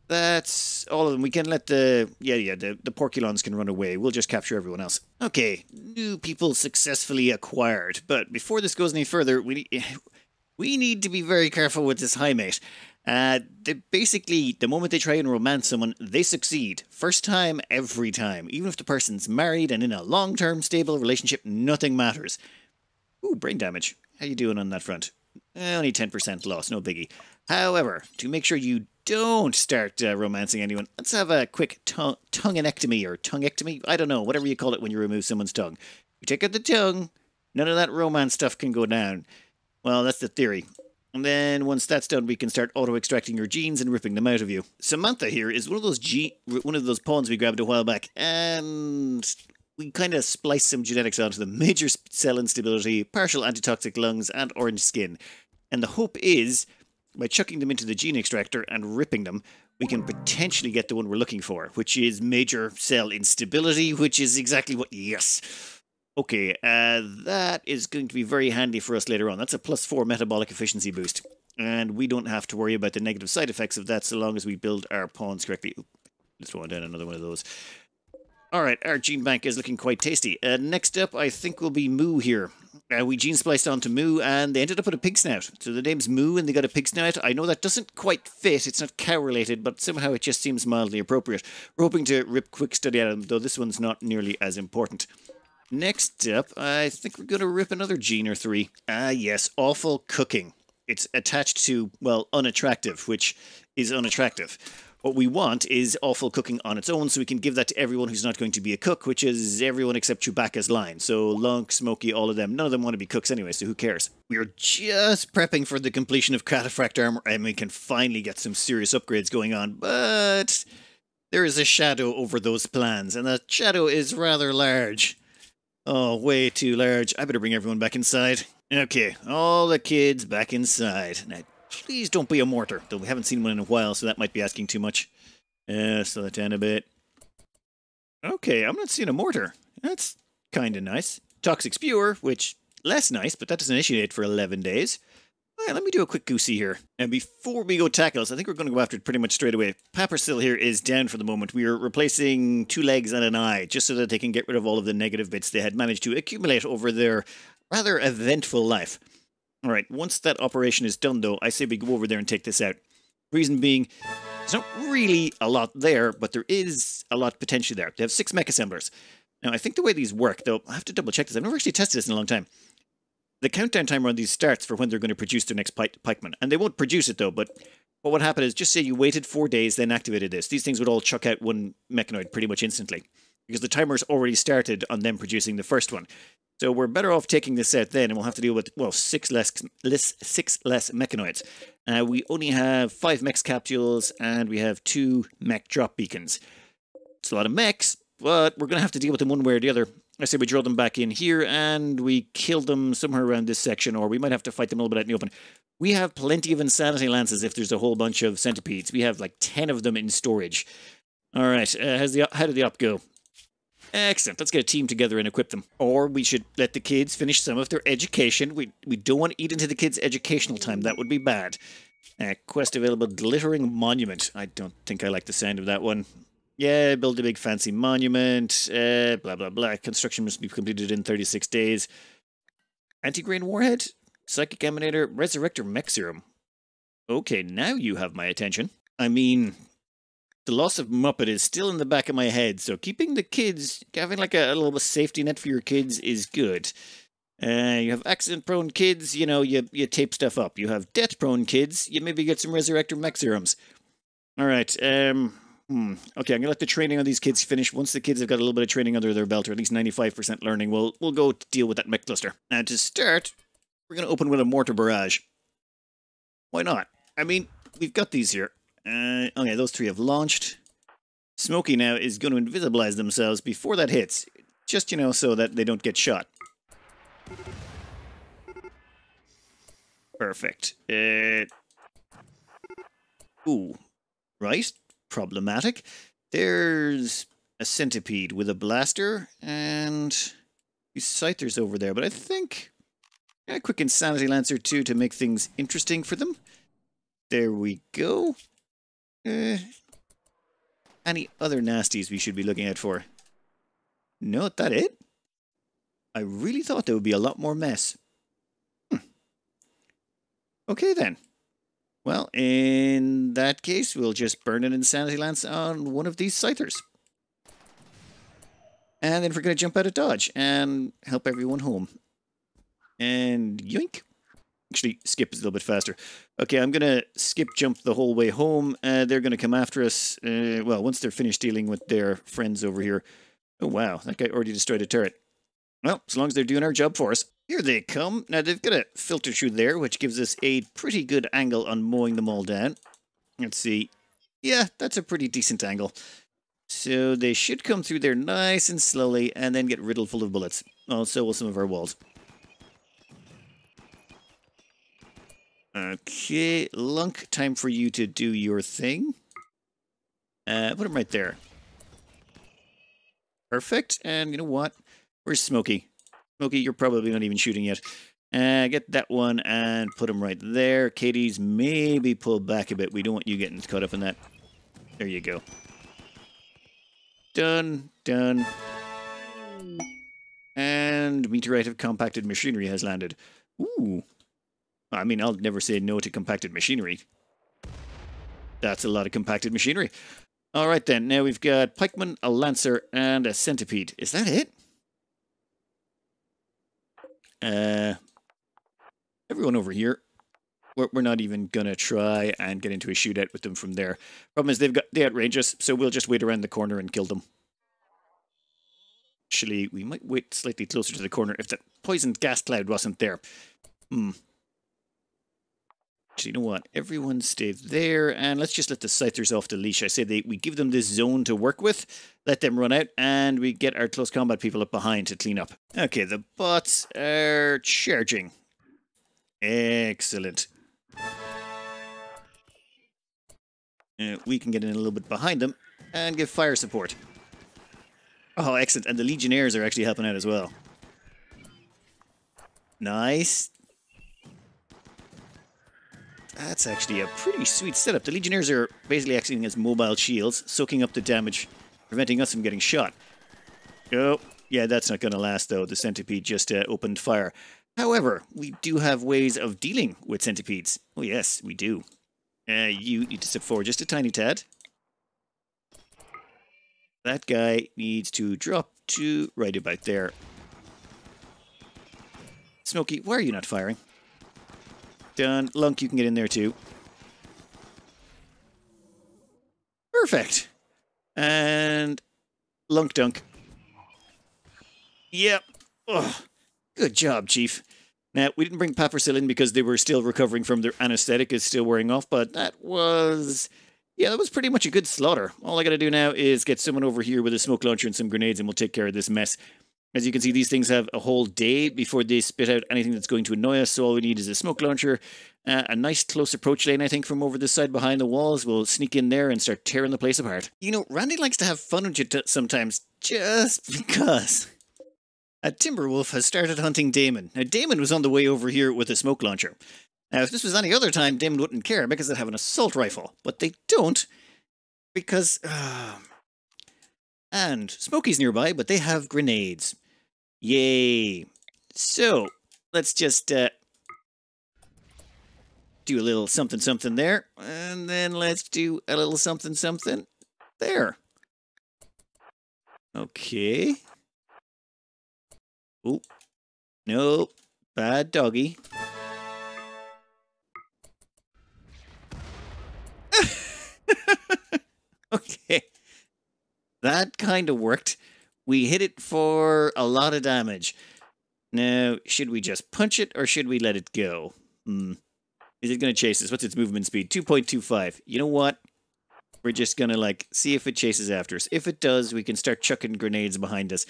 Speaker 1: That's all of them. We can let the yeah yeah the the porculons can run away. We'll just capture everyone else. Okay, new people successfully acquired. But before this goes any further, we we need to be very careful with this high mate. Uh, they basically, the moment they try and romance someone, they succeed. First time, every time. Even if the person's married and in a long-term stable relationship, nothing matters. Ooh, brain damage. How you doing on that front? Eh, only 10% loss, no biggie. However, to make sure you don't start uh, romancing anyone, let's have a quick tongue tongueectomy or tongueectomy. I don't know, whatever you call it when you remove someone's tongue. You take out the tongue, none of that romance stuff can go down. Well, that's the theory. And then once that's done, we can start auto-extracting your genes and ripping them out of you. Samantha here is one of those one of those pawns we grabbed a while back, and we kind of spliced some genetics onto them. Major cell instability, partial antitoxic lungs, and orange skin. And the hope is, by chucking them into the gene extractor and ripping them, we can potentially get the one we're looking for, which is major cell instability, which is exactly what... Yes! Okay, uh, that is going to be very handy for us later on. That's a plus four metabolic efficiency boost. And we don't have to worry about the negative side effects of that so long as we build our pawns correctly. Oop, let's throw down another one of those. Alright, our gene bank is looking quite tasty. Uh, next up, I think will be Moo here. Uh, we gene spliced onto Moo, and they ended up with a pig snout. So the name's Moo, and they got a pig snout. I know that doesn't quite fit. It's not cow-related, but somehow it just seems mildly appropriate. We're hoping to rip quick study out of them, though this one's not nearly as important. Next up, I think we're going to rip another gene or three. Ah, yes, awful cooking. It's attached to, well, unattractive, which is unattractive. What we want is awful cooking on its own, so we can give that to everyone who's not going to be a cook, which is everyone except Chewbacca's line. So Lunk, Smokey, all of them. None of them want to be cooks anyway, so who cares? We're just prepping for the completion of Cataphract armor, and we can finally get some serious upgrades going on, but there is a shadow over those plans, and that shadow is rather large. Oh, way too large. I better bring everyone back inside. Okay, all the kids back inside. Now, please don't be a mortar, though we haven't seen one in a while, so that might be asking too much. Uh, slow that down a bit. Okay, I'm not seeing a mortar. That's kind of nice. Toxic Spewer, which, less nice, but that doesn't initiate for 11 days. Right, let me do a quick goosey here. And before we go tackles, I think we're going to go after it pretty much straight away. Peppersill here is down for the moment. We are replacing two legs and an eye, just so that they can get rid of all of the negative bits they had managed to accumulate over their rather eventful life. All right, once that operation is done, though, I say we go over there and take this out. Reason being, there's not really a lot there, but there is a lot potentially there. They have six mech assemblers. Now, I think the way these work, though, I have to double check this. I've never actually tested this in a long time the countdown timer on these starts for when they're going to produce their next pike pikeman. And they won't produce it though, but what would happen is just say you waited four days, then activated this. These things would all chuck out one mechanoid pretty much instantly. Because the timer's already started on them producing the first one. So we're better off taking this out then, and we'll have to deal with, well, six less, less six less mechanoids. Uh, we only have five mechs capsules, and we have two mech drop beacons. It's a lot of mechs, but we're going to have to deal with them one way or the other. I say we draw them back in here and we kill them somewhere around this section, or we might have to fight them a little bit out in the open. We have plenty of insanity lances if there's a whole bunch of centipedes. We have like 10 of them in storage. All right, uh, how's the, how did the op go? Excellent. Let's get a team together and equip them. Or we should let the kids finish some of their education. We, we don't want to eat into the kids' educational time. That would be bad. Uh, quest available, Glittering Monument. I don't think I like the sound of that one. Yeah, build a big fancy monument, uh, blah, blah, blah. Construction must be completed in 36 days. Anti-grain warhead? Psychic emanator? Resurrector mech serum? Okay, now you have my attention. I mean, the loss of Muppet is still in the back of my head, so keeping the kids, having like a, a little safety net for your kids is good. Uh, you have accident-prone kids, you know, you, you tape stuff up. You have death-prone kids, you maybe get some Resurrector mech serums. All right, um, hmm. okay, I'm to let the training on these kids finish. Once the kids have got a little bit of training under their belt, or at least 95% learning, we'll, we'll go deal with that mech cluster. And to start, we're to open with a mortar barrage. Why not? I mean, we've got these here. Uh, okay, those three have launched. Smokey now is going to invisibilize themselves before that hits. Just, you know, so that they don't get shot. Perfect. Uh, ooh. Right. Problematic. There's a centipede with a blaster and these scythers over there. But I think a quick insanity lancer too to make things interesting for them. There we go. Uh, any other nasties we should be looking out for? No, that it? I really thought there would be a lot more mess. Hmm. Okay then. Well, in that case, we'll just burn an Insanity Lance on one of these Scythers. And then we're going to jump out of Dodge and help everyone home. And yoink. Actually, skip is a little bit faster. Okay, I'm going to skip jump the whole way home. Uh, they're going to come after us. Uh, well, once they're finished dealing with their friends over here. Oh, wow. That guy already destroyed a turret. Well, as long as they're doing our job for us. Here they come. Now, they've got a filter through there, which gives us a pretty good angle on mowing them all down. Let's see. Yeah, that's a pretty decent angle. So they should come through there nice and slowly and then get riddled full of bullets. Also, will some of our walls. Okay, Lunk, time for you to do your thing. Uh, put him right there. Perfect. And you know what? Where's Smokey? Smokey, you're probably not even shooting yet. Uh, get that one and put him right there. Katie's maybe pull back a bit. We don't want you getting caught up in that. There you go. Done. Done. And meteorite of compacted machinery has landed. Ooh. I mean, I'll never say no to compacted machinery. That's a lot of compacted machinery. All right, then. Now we've got Pikeman, a Lancer, and a Centipede. Is that it? Uh, everyone over here, we're, we're not even going to try and get into a shootout with them from there. Problem is, they've got they outrange us, so we'll just wait around the corner and kill them. Actually, we might wait slightly closer to the corner if that poisoned gas cloud wasn't there. Hmm. Actually, you know what? Everyone stay there, and let's just let the Scythers off the leash. I say they we give them this zone to work with, let them run out, and we get our close combat people up behind to clean up. Okay, the bots are charging. Excellent. Uh, we can get in a little bit behind them and give fire support. Oh, excellent. And the Legionnaires are actually helping out as well. Nice. That's actually a pretty sweet setup. The Legionnaires are basically acting as mobile shields, soaking up the damage, preventing us from getting shot. Oh, yeah, that's not going to last, though. The Centipede just uh, opened fire. However, we do have ways of dealing with centipedes. Oh, yes, we do. Uh, you need to step forward just a tiny tad. That guy needs to drop to right about there. Smokey, why are you not firing? Done. Lunk, you can get in there too. Perfect. And Lunk Dunk. Yep. Oh, good job, Chief. Now, we didn't bring Peppersill in because they were still recovering from their anesthetic, is still wearing off, but that was... Yeah, that was pretty much a good slaughter. All I gotta do now is get someone over here with a smoke launcher and some grenades and we'll take care of this mess. As you can see, these things have a whole day before they spit out anything that's going to annoy us. So all we need is a smoke launcher, uh, a nice close approach lane, I think, from over this side behind the walls. We'll sneak in there and start tearing the place apart. You know, Randy likes to have fun with you sometimes, just because. A Timberwolf has started hunting Damon. Now, Damon was on the way over here with a smoke launcher. Now, if this was any other time, Damon wouldn't care because they'd have an assault rifle. But they don't because... Uh... And Smokey's nearby, but they have grenades. Yay. So, let's just uh, do a little something something there. And then let's do a little something something there. Okay. Oh, Nope. Bad doggy. okay. That kind of worked. We hit it for a lot of damage. Now, should we just punch it or should we let it go? Hmm. Is it going to chase us? What's its movement speed? 2.25. You know what? We're just going to, like, see if it chases after us. If it does, we can start chucking grenades behind us.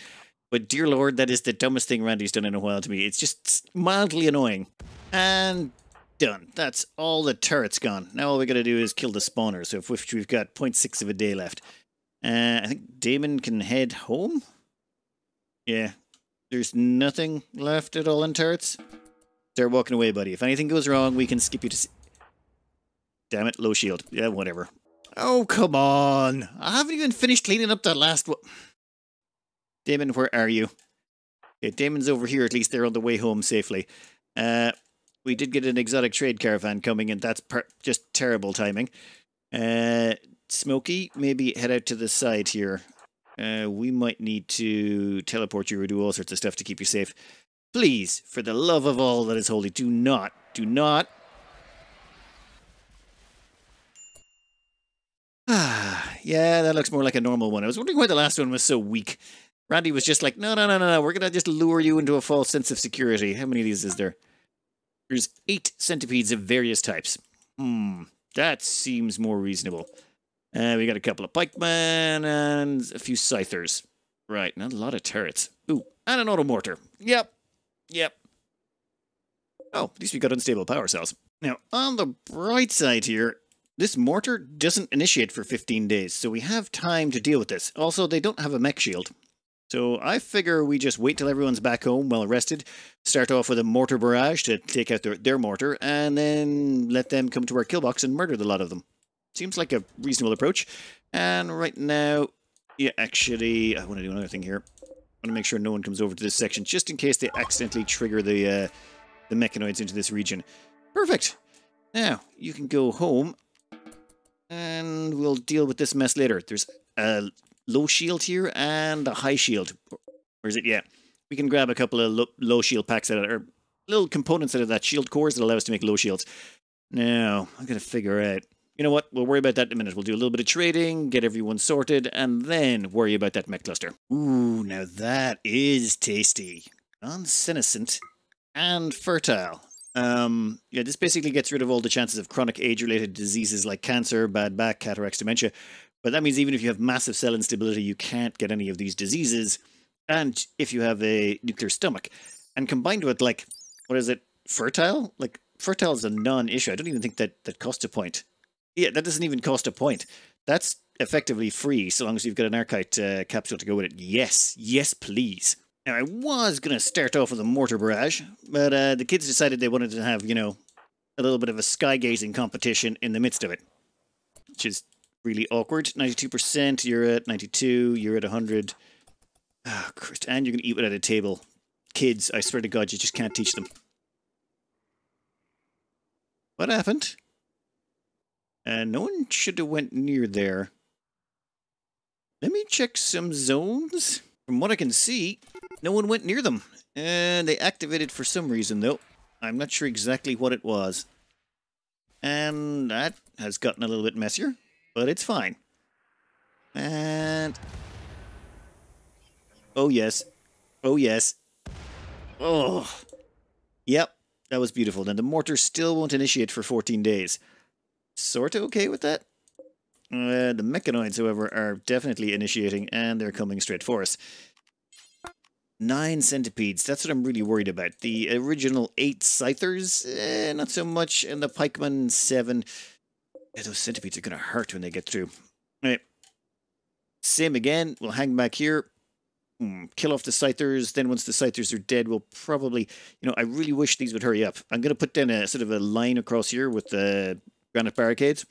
Speaker 1: But dear lord, that is the dumbest thing Randy's done in a while to me. It's just mildly annoying. And done. That's all the turrets gone. Now all we got to do is kill the spawner. So if we've got 0.6 of a day left. Uh, I think Damon can head home? Yeah. There's nothing left at all in turrets. They're walking away, buddy. If anything goes wrong, we can skip you to... Damn it, low shield. Yeah, whatever. Oh, come on. I haven't even finished cleaning up that last one. Damon, where are you? Okay, Damon's over here. At least they're on the way home safely. Uh, we did get an exotic trade caravan coming, and that's just terrible timing. Uh, Smokey, maybe head out to the side here. Uh, we might need to teleport you or do all sorts of stuff to keep you safe. Please, for the love of all that is holy, do not, do not. Ah, yeah, that looks more like a normal one. I was wondering why the last one was so weak. Randy was just like, no, no, no, no, no, we're going to just lure you into a false sense of security. How many of these is there? There's eight centipedes of various types. Hmm, that seems more reasonable. Uh, we got a couple of pikemen and a few scythers. Right, not a lot of turrets. Ooh, and an auto mortar. Yep, yep. Oh, at least we got unstable power cells. Now, on the bright side here, this mortar doesn't initiate for 15 days, so we have time to deal with this. Also, they don't have a mech shield. So I figure we just wait till everyone's back home, well rested, start off with a mortar barrage to take out their, their mortar, and then let them come to our kill box and murder the lot of them. Seems like a reasonable approach. And right now, yeah, actually, I want to do another thing here. I want to make sure no one comes over to this section, just in case they accidentally trigger the, uh, the mechanoids into this region. Perfect! Now, you can go home, and we'll deal with this mess later. There's a low shield here and a high shield. Or is it? Yeah. We can grab a couple of low, shield packs out of or little components out of that shield cores that allow us to make low shields. Now, I'm going to figure out. You know what? We'll worry about that in a minute. We'll do a little bit of trading, get everyone sorted, and then worry about that mech cluster. Ooh, now that is tasty. Unsenescent and fertile. Um, yeah, this basically gets rid of all the chances of chronic age-related diseases like cancer, bad back, cataracts, dementia, but that means even if you have massive cell instability, you can't get any of these diseases. And if you have a nuclear stomach, and combined with like, what is it, fertile? Like fertile is a non-issue. I don't even think that that costs a point. Yeah, that doesn't even cost a point. That's effectively free so long as you've got an Archite uh, capsule to go with it. Yes, yes, please. Now, I was going to start off with a mortar barrage, but uh, the kids decided they wanted to have, you know, a little bit of a sky gazing competition in the midst of it, which is really awkward. 92%, you're at 92, you're at 100. Oh, Christ. And you're going to eat without a table. Kids, I swear to God, you just can't teach them. What happened? And uh, no one should have went near there. Let me check some zones. From what I can see, no one went near them. And they activated for some reason, though. I'm not sure exactly what it was. And that has gotten a little bit messier but it's fine. And... Oh, yes. Oh, yes. Oh. Yep, that was beautiful. Then the mortar still won't initiate for 14 days. Sorta okay with that? Uh, the mechanoids, however, are definitely initiating, and they're coming straight for us. Nine centipedes, that's what I'm really worried about. The original eight scythers, eh, not so much, and the pikemen, seven. Yeah, those centipedes are going to hurt when they get through. Same again. We'll hang back here. Hmm, kill off the scythers. Then once the scythers are dead, we'll probably... You know, I really wish these would hurry up. I'm going to put down a sort of a line across here with the granite barricades.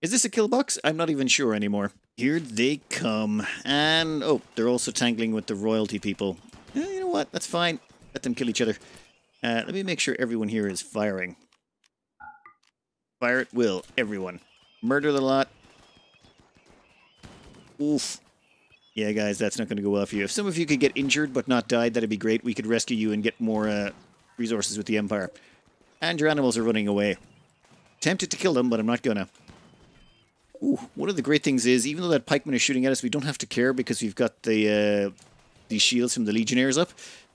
Speaker 1: Is this a kill box? I'm not even sure anymore. Here they come. And, oh, they're also tangling with the royalty people. Eh, you know what? That's fine. Let them kill each other. Uh, let me make sure everyone here is firing. Fire at will, everyone. Murder the lot. Oof. Yeah, guys, that's not going to go well for you. If some of you could get injured but not died, that'd be great. We could rescue you and get more uh, resources with the Empire. And your animals are running away. Tempted to kill them, but I'm not gonna. Ooh, one of the great things is, even though that pikeman is shooting at us, we don't have to care because we've got the uh, these shields from the legionnaires up.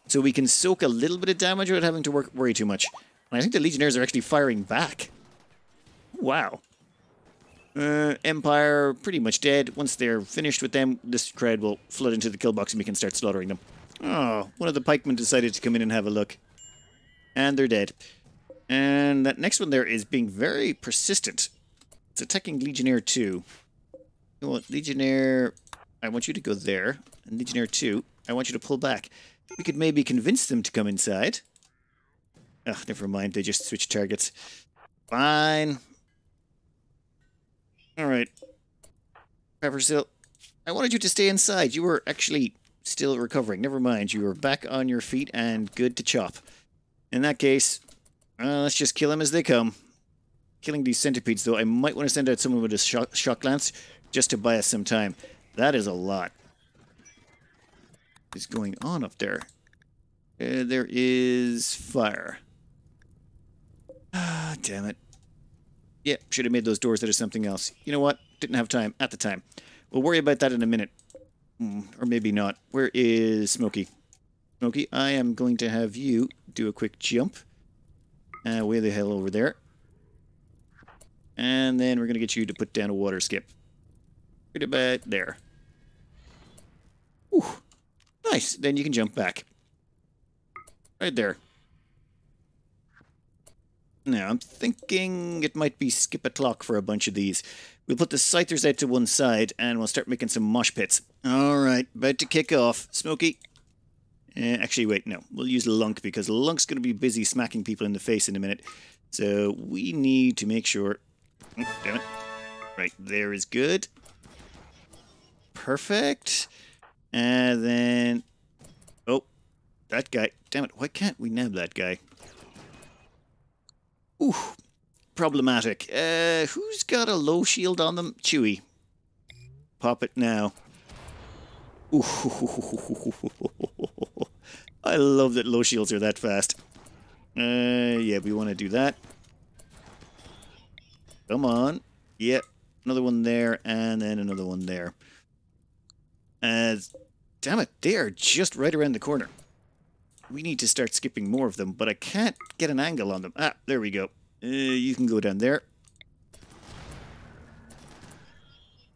Speaker 1: So we can soak a little bit of damage without having to work, worry too much. And I think the legionnaires are actually firing back. Wow. Uh, Empire pretty much dead. Once they're finished with them, this crowd will flood into the kill box and we can start slaughtering them. Oh, one of the pikemen decided to come in and have a look. And they're dead. And that next one there is being very persistent. It's attacking Legionnaire 2. You know Legionnaire, I want you to go there. And Legionnaire 2, I want you to pull back. We could maybe convince them to come inside. Ugh, never mind, they just switched targets. Fine. Alright. Peppersill, I wanted you to stay inside. You were actually still recovering. Never mind, you were back on your feet and good to chop. In that case, uh, let's just kill them as they come. Killing these centipedes, though, I might want to send out someone with a shock, shock lance just to buy us some time. That is a lot. What is going on up there? Uh, there is fire. Ah, damn it. Yeah, should have made those doors out of something else. You know what? Didn't have time at the time. We'll worry about that in a minute. Mm, or maybe not. Where is Smokey? Smokey, I am going to have you do a quick jump. Uh, way the hell over there. And then we're going to get you to put down a water skip. Right about there. Ooh, nice. Then you can jump back. Right there. Now, I'm thinking it might be skip a clock for a bunch of these. We'll put the scythers out to one side, and we'll start making some mosh pits. All right, about to kick off. Smokey. Uh, actually, wait, no. We'll use Lunk, because Lunk's going to be busy smacking people in the face in a minute. So we need to make sure... Oh, damn it. Right, there is good. Perfect. And then... Oh, that guy. Damn it, why can't we nab that guy? Ooh, problematic. Uh, who's got a low shield on them? Chewy. Pop it now. Ooh. I love that low shields are that fast. Uh, yeah, we want to do that. Come on. Yep. Another one there, and then another one there. Uh, damn it, they are just right around the corner. We need to start skipping more of them, but I can't get an angle on them. Ah, there we go. Uh, you can go down there.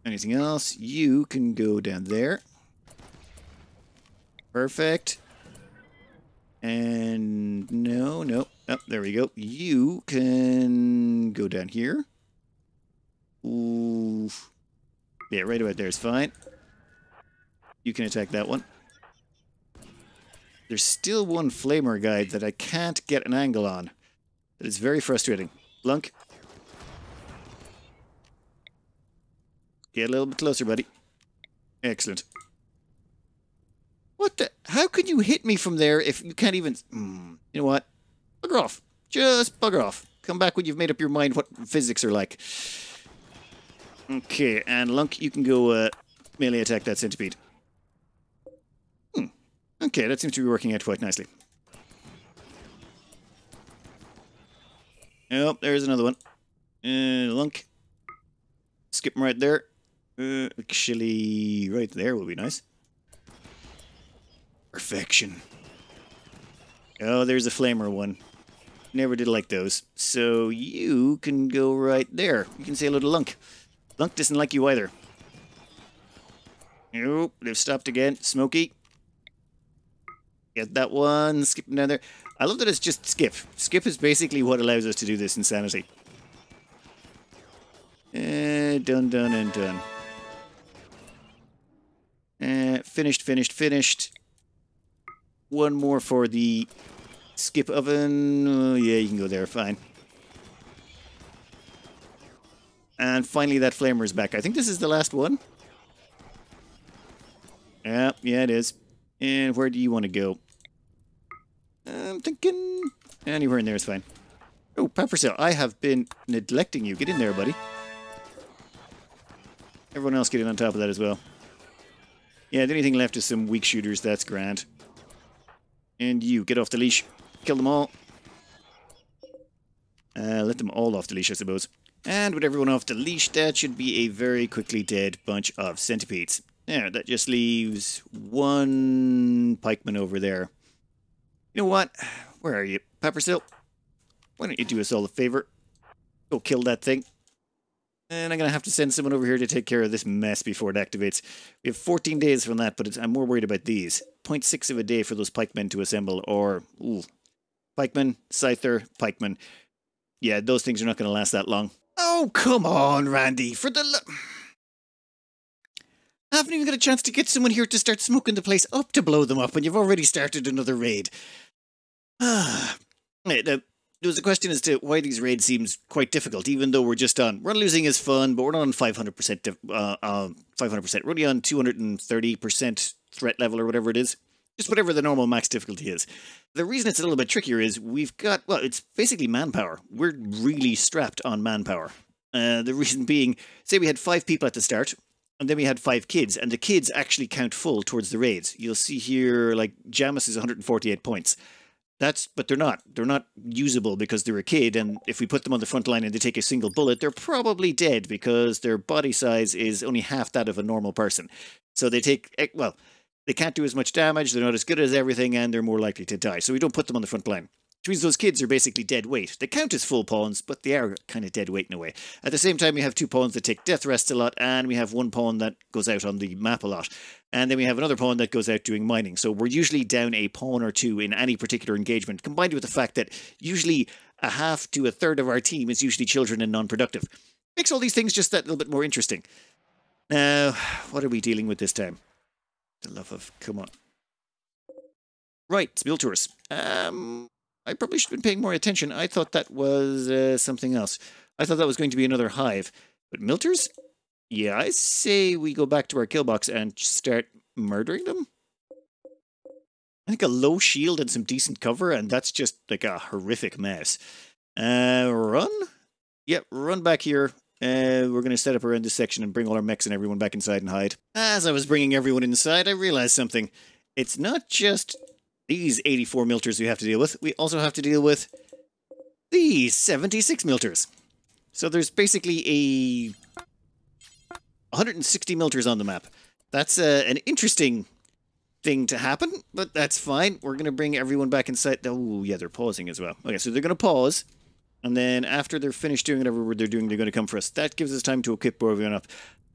Speaker 1: Anything else? You can go down there. Perfect. And no, no. Oh, there we go. You can go down here. Ooh. Yeah, right about there is fine. You can attack that one. There's still one flamer guy that I can't get an angle on. That is very frustrating. Lunk. Get a little bit closer, buddy. Excellent. What the? How could you hit me from there if you can't even... Mm, you know what? Bugger off. Just bugger off. Come back when you've made up your mind what physics are like. Okay, and Lunk, you can go uh, melee attack that centipede. Okay, that seems to be working out quite nicely. Oh, there's another one. Uh, lunk. Skip him right there. Uh, actually, right there will be nice. Perfection. Oh, there's a flamer one. Never did like those. So you can go right there. You can say hello to Lunk. Lunk doesn't like you either. Nope, they've stopped again. Smokey, Get that one. Skip another. I love that it's just skip. Skip is basically what allows us to do this insanity. Uh, done, done, and done. Uh, finished, finished, finished. One more for the skip oven. Oh, yeah, you can go there. Fine. And finally, that flamer is back. I think this is the last one. Yeah, yeah, it is. And where do you want to go? I'm thinking anywhere in there is fine. Oh, Peppersill, I have been neglecting you. Get in there, buddy. Everyone else get in on top of that as well. Yeah, the only thing left is some weak shooters. That's grand. And you, get off the leash. Kill them all. Uh, let them all off the leash, I suppose. And with everyone off the leash, that should be a very quickly dead bunch of centipedes. There, that just leaves one pikeman over there. You know what? Where are you? Peppersill? Why don't you do us all a favor? Go kill that thing. And I'm going to have to send someone over here to take care of this mess before it activates. We have 14 days from that, but I'm more worried about these. 0.6 of a day for those pikemen to assemble, or... Ooh, pikemen, scyther, pikemen. Yeah, those things are not going to last that long. Oh, come on, Randy. For the... I haven't even got a chance to get someone here to start smoking the place up to blow them up, and you've already started another raid. Ah. There was a question as to why these raids seems quite difficult, even though we're just on. Run losing is fun, but we're not on 500%. Uh, uh, 500%. We're only on 230% threat level or whatever it is. Just whatever the normal max difficulty is. The reason it's a little bit trickier is we've got, well, it's basically manpower. We're really strapped on manpower. Uh, the reason being, say we had five people at the start, and then we had five kids, and the kids actually count full towards the raids. You'll see here, like, Jamis is 148 points. That's, but they're not. They're not usable because they're a kid, and if we put them on the front line and they take a single bullet, they're probably dead because their body size is only half that of a normal person. So they take, eh, well, they can't do as much damage, they're not as good as everything, and they're more likely to die. So we don't put them on the front line. Which means those kids are basically dead weight. They count as full pawns, but they are kind of dead weight in a way. At the same time, we have two pawns that take death rest a lot, and we have one pawn that goes out on the map a lot. And then we have another pawn that goes out doing mining. So we're usually down a pawn or two in any particular engagement, combined with the fact that usually a half to a third of our team is usually children and non-productive. Makes all these things just that little bit more interesting. Now, what are we dealing with this time? The love of, come on. Right, Spiltours. Um, I probably should have been paying more attention. I thought that was uh, something else. I thought that was going to be another hive. But Militors? Yeah, I say we go back to our kill box and start murdering them. I think a low shield and some decent cover, and that's just like a horrific mess. Uh, run? Yep, run back here. Uh, we're going to set up around this section and bring all our mechs and everyone back inside and hide. As I was bringing everyone inside, I realized something. It's not just these 84 militors we have to deal with. We also have to deal with these 76 militors. So there's basically a 160 militors on the map. That's uh, an interesting thing to happen, but that's fine. We're going to bring everyone back inside. Oh, yeah, they're pausing as well. Okay, so they're going to pause. And then after they're finished doing whatever they're doing, they're going to come for us. That gives us time to equip everyone up.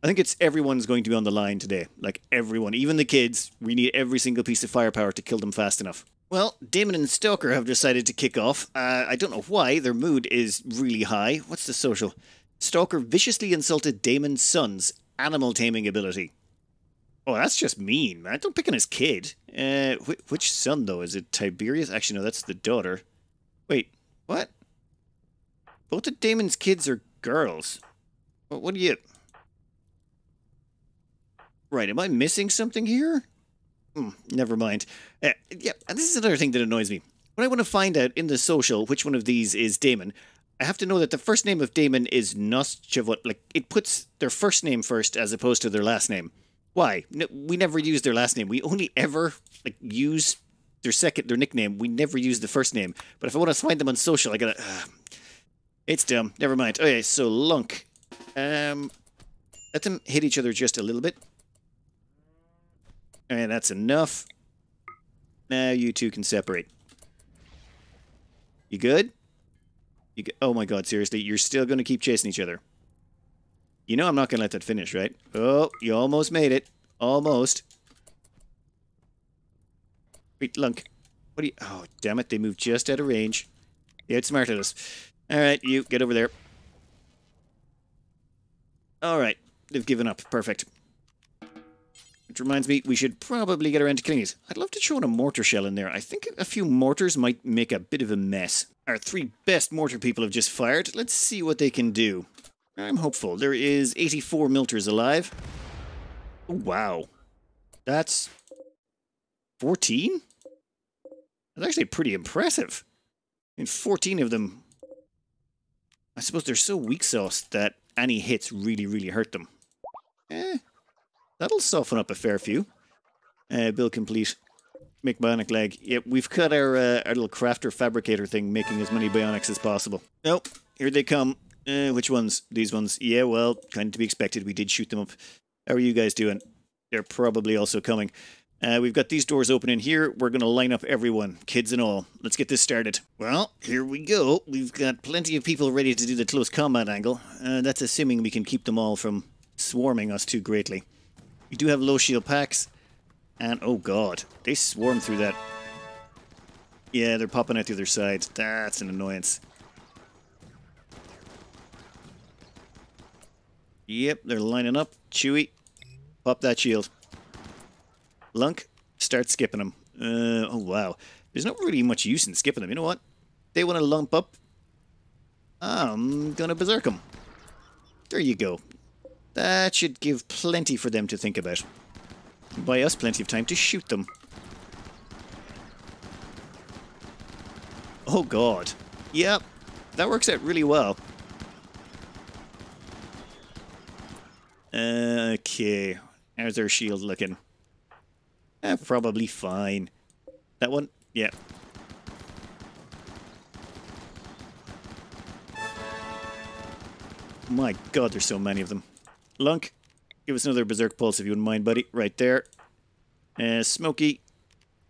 Speaker 1: I think it's everyone's going to be on the line today. Like everyone, even the kids. We need every single piece of firepower to kill them fast enough. Well, Damon and Stalker have decided to kick off. Uh, I don't know why. Their mood is really high. What's the social? Stalker viciously insulted Damon's son's animal taming ability. Oh, that's just mean, man. Don't pick on his kid. Uh, wh which son, though? Is it Tiberius? Actually, no, that's the daughter. Wait, what? Both of Damon's kids are girls. What, what do you... Right, am I missing something here? Hmm, never mind. Uh, yeah, and this is another thing that annoys me. When I want to find out in the social which one of these is Damon, I have to know that the first name of Damon is Noschevot. Like, it puts their first name first as opposed to their last name. Why? No, we never use their last name. We only ever like use their second, their nickname. We never use the first name. But if I want to find them on social, I gotta... Uh, it's dumb. Never mind. Okay, so Lunk. Um, let them hit each other just a little bit. And that's enough. Now you two can separate. You good? You oh my god, seriously, you're still going to keep chasing each other. You know I'm not going to let that finish, right? Oh, you almost made it. Almost. Wait, Lunk. What do you... Oh, damn it, they moved just out of range. They outsmarted us. Alright, you, get over there. Alright, they've given up. Perfect. Which reminds me, we should probably get around to killing these. I'd love to throw in a mortar shell in there. I think a few mortars might make a bit of a mess. Our three best mortar people have just fired. Let's see what they can do. I'm hopeful. There is 84 militors alive. Oh, wow. That's... 14? That's actually pretty impressive. I mean, 14 of them... I suppose they're so weak sauce that any hits really, really hurt them. Eh, That'll soften up a fair few. Uh, build complete. Make bionic leg. Yep, we've cut our, uh, our little crafter fabricator thing, making as many bionics as possible. Nope, here they come. Uh, which ones? These ones. Yeah, well, kind of to be expected. We did shoot them up. How are you guys doing? They're probably also coming. Uh, we've got these doors open in here. We're going to line up everyone, kids and all. Let's get this started. Well, here we go. We've got plenty of people ready to do the close combat angle. Uh, that's assuming we can keep them all from swarming us too greatly. We do have low shield packs. And, oh god, they swarm through that. Yeah, they're popping out the other side. That's an annoyance. Yep, they're lining up. Chewy, pop that shield. Lunk, start skipping them. Uh, oh, wow. There's not really much use in skipping them. You know what? They want to lump up. I'm going to berserk them. There you go. That should give plenty for them to think about. Buy us plenty of time to shoot them. Oh god. Yep, that works out really well. Okay, how's our shield looking? Eh, probably fine. That one? Yeah. My god, there's so many of them. Lunk, give us another Berserk Pulse if you wouldn't mind, buddy. Right there. Uh, Smoky,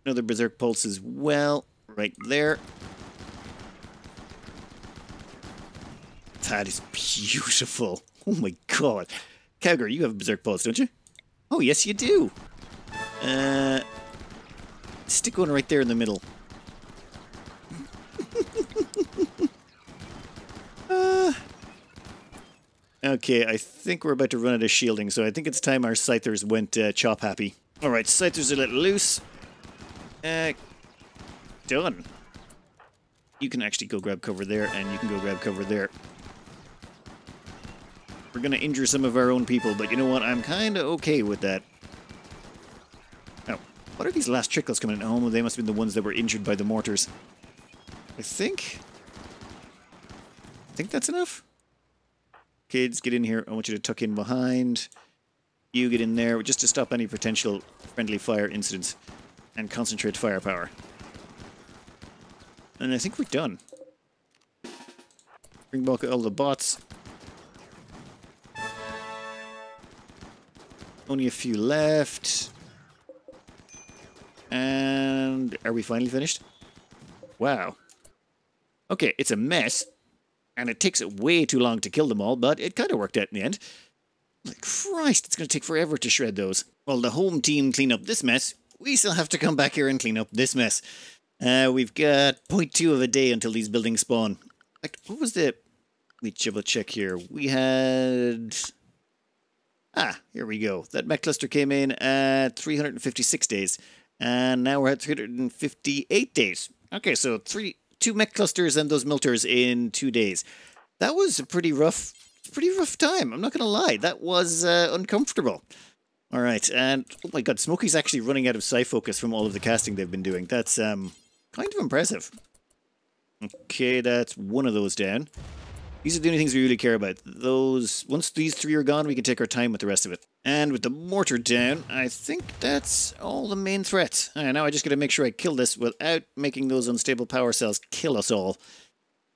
Speaker 1: another Berserk Pulse as well. Right there. That is beautiful. Oh my god. Cowger, you have a Berserk Pulse, don't you? Oh, yes, you do. Uh, stick one right there in the middle. Okay, I think we're about to run out of shielding, so I think it's time our Scythers went uh, chop happy. Alright, Scythers are let loose. Uh, done. You can actually go grab cover there, and you can go grab cover there. We're going to injure some of our own people, but you know what? I'm kind of okay with that. Oh, what are these last trickles coming in? Oh, they must have been the ones that were injured by the mortars. I think... I think that's enough. Kids, get in here. I want you to tuck in behind. You get in there, just to stop any potential friendly fire incidents. And concentrate firepower. And I think we're done. Bring back all the bots. Only a few left. And are we finally finished? Wow. Okay, it's a mess. And it takes it way too long to kill them all, but it kind of worked out in the end. Like, Christ, it's going to take forever to shred those. While the home team clean up this mess, we still have to come back here and clean up this mess. Uh, we've got 0.2 of a day until these buildings spawn. Like, what was the... Let me double check here. We had... Ah, here we go. That mech cluster came in at 356 days, and now we're at 358 days. Okay, so three, two mech clusters and those militors in two days. That was a pretty rough, pretty rough time. I'm not gonna lie. That was uh, uncomfortable. All right, and oh my god, Smokey's actually running out of psyfocus from all of the casting they've been doing. That's um kind of impressive. Okay, that's one of those down. These are the only things we really care about. Those Once these three are gone, we can take our time with the rest of it. And with the mortar down, I think that's all the main threats. Now I just got to make sure I kill this without making those unstable power cells kill us all.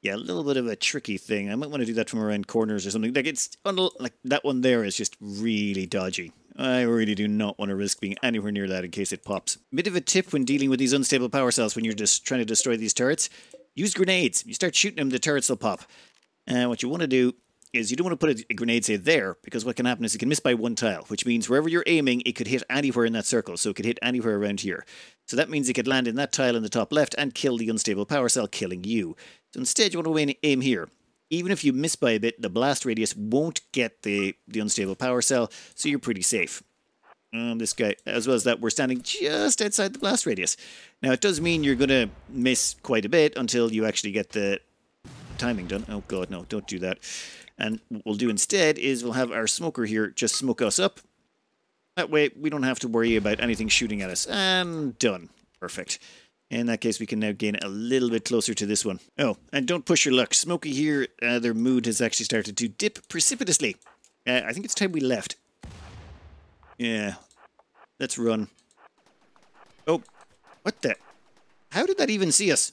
Speaker 1: Yeah, a little bit of a tricky thing. I might want to do that from around corners or something. Like it's like that one there is just really dodgy. I really do not want to risk being anywhere near that in case it pops. Bit of a tip when dealing with these unstable power cells when you're just trying to destroy these turrets. Use grenades. You start shooting them, the turrets will pop. And what you want to do is you don't want to put a, grenade, say, there, because what can happen is it can miss by one tile, which means wherever you're aiming, it could hit anywhere in that circle. So it could hit anywhere around here. So that means it could land in that tile in the top left and kill the unstable power cell, killing you. So instead, you want to aim here. Even if you miss by a bit, the blast radius won't get the, the unstable power cell, so you're pretty safe. Um, this guy, as well as that, we're standing just outside the blast radius. Now, it does mean you're going to miss quite a bit until you actually get the, timing done. Oh god, no, don't do that. And what we'll do instead is we'll have our smoker here just smoke us up. That way we don't have to worry about anything shooting at us. And done. Perfect. In that case, we can now gain a little bit closer to this one. Oh, and don't push your luck. Smoky here, uh, their mood has actually started to dip precipitously. Uh, I think it's time we left. Yeah. Let's run. Oh, what the? How did that even see us?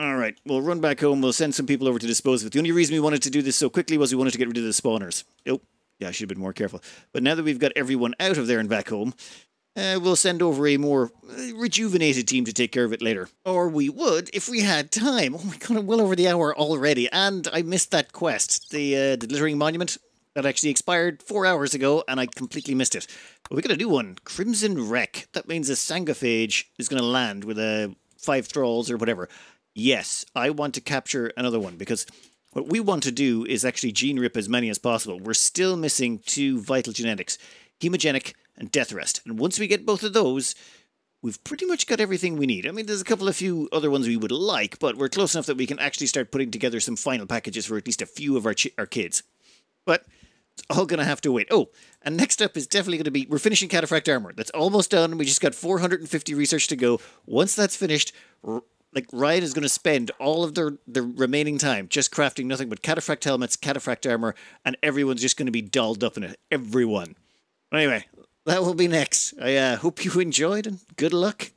Speaker 1: All right, we'll run back home. We'll send some people over to dispose of it. The only reason we wanted to do this so quickly was we wanted to get rid of the spawners. Oh, yeah, I should have been more careful. But now that we've got everyone out of there and back home, uh, we'll send over a more uh, rejuvenated team to take care of it later. Or we would if we had time. Oh my god, I'm well over the hour already, and I missed that quest. The, uh, the Glittering Monument that actually expired four hours ago, and I completely missed it. But we got to do one. Crimson Wreck. That means a Sanguophage is going to land with a five thralls or whatever. Yes, I want to capture another one because what we want to do is actually gene rip as many as possible. We're still missing two vital genetics, hemogenic and death rest. And once we get both of those, we've pretty much got everything we need. I mean, there's a couple of few other ones we would like, but we're close enough that we can actually start putting together some final packages for at least a few of our, our kids. But it's all going to have to wait. Oh, and next up is definitely going to be, we're finishing Cataphract Armor. That's almost done. We just got 450 research to go. Once that's finished, like Riot is going to spend all of their the remaining time just crafting nothing but cataphract helmets, cataphract armor, and everyone's just going to be dolled up in it. Everyone. Anyway, that will be next. I uh, hope you enjoyed and good luck.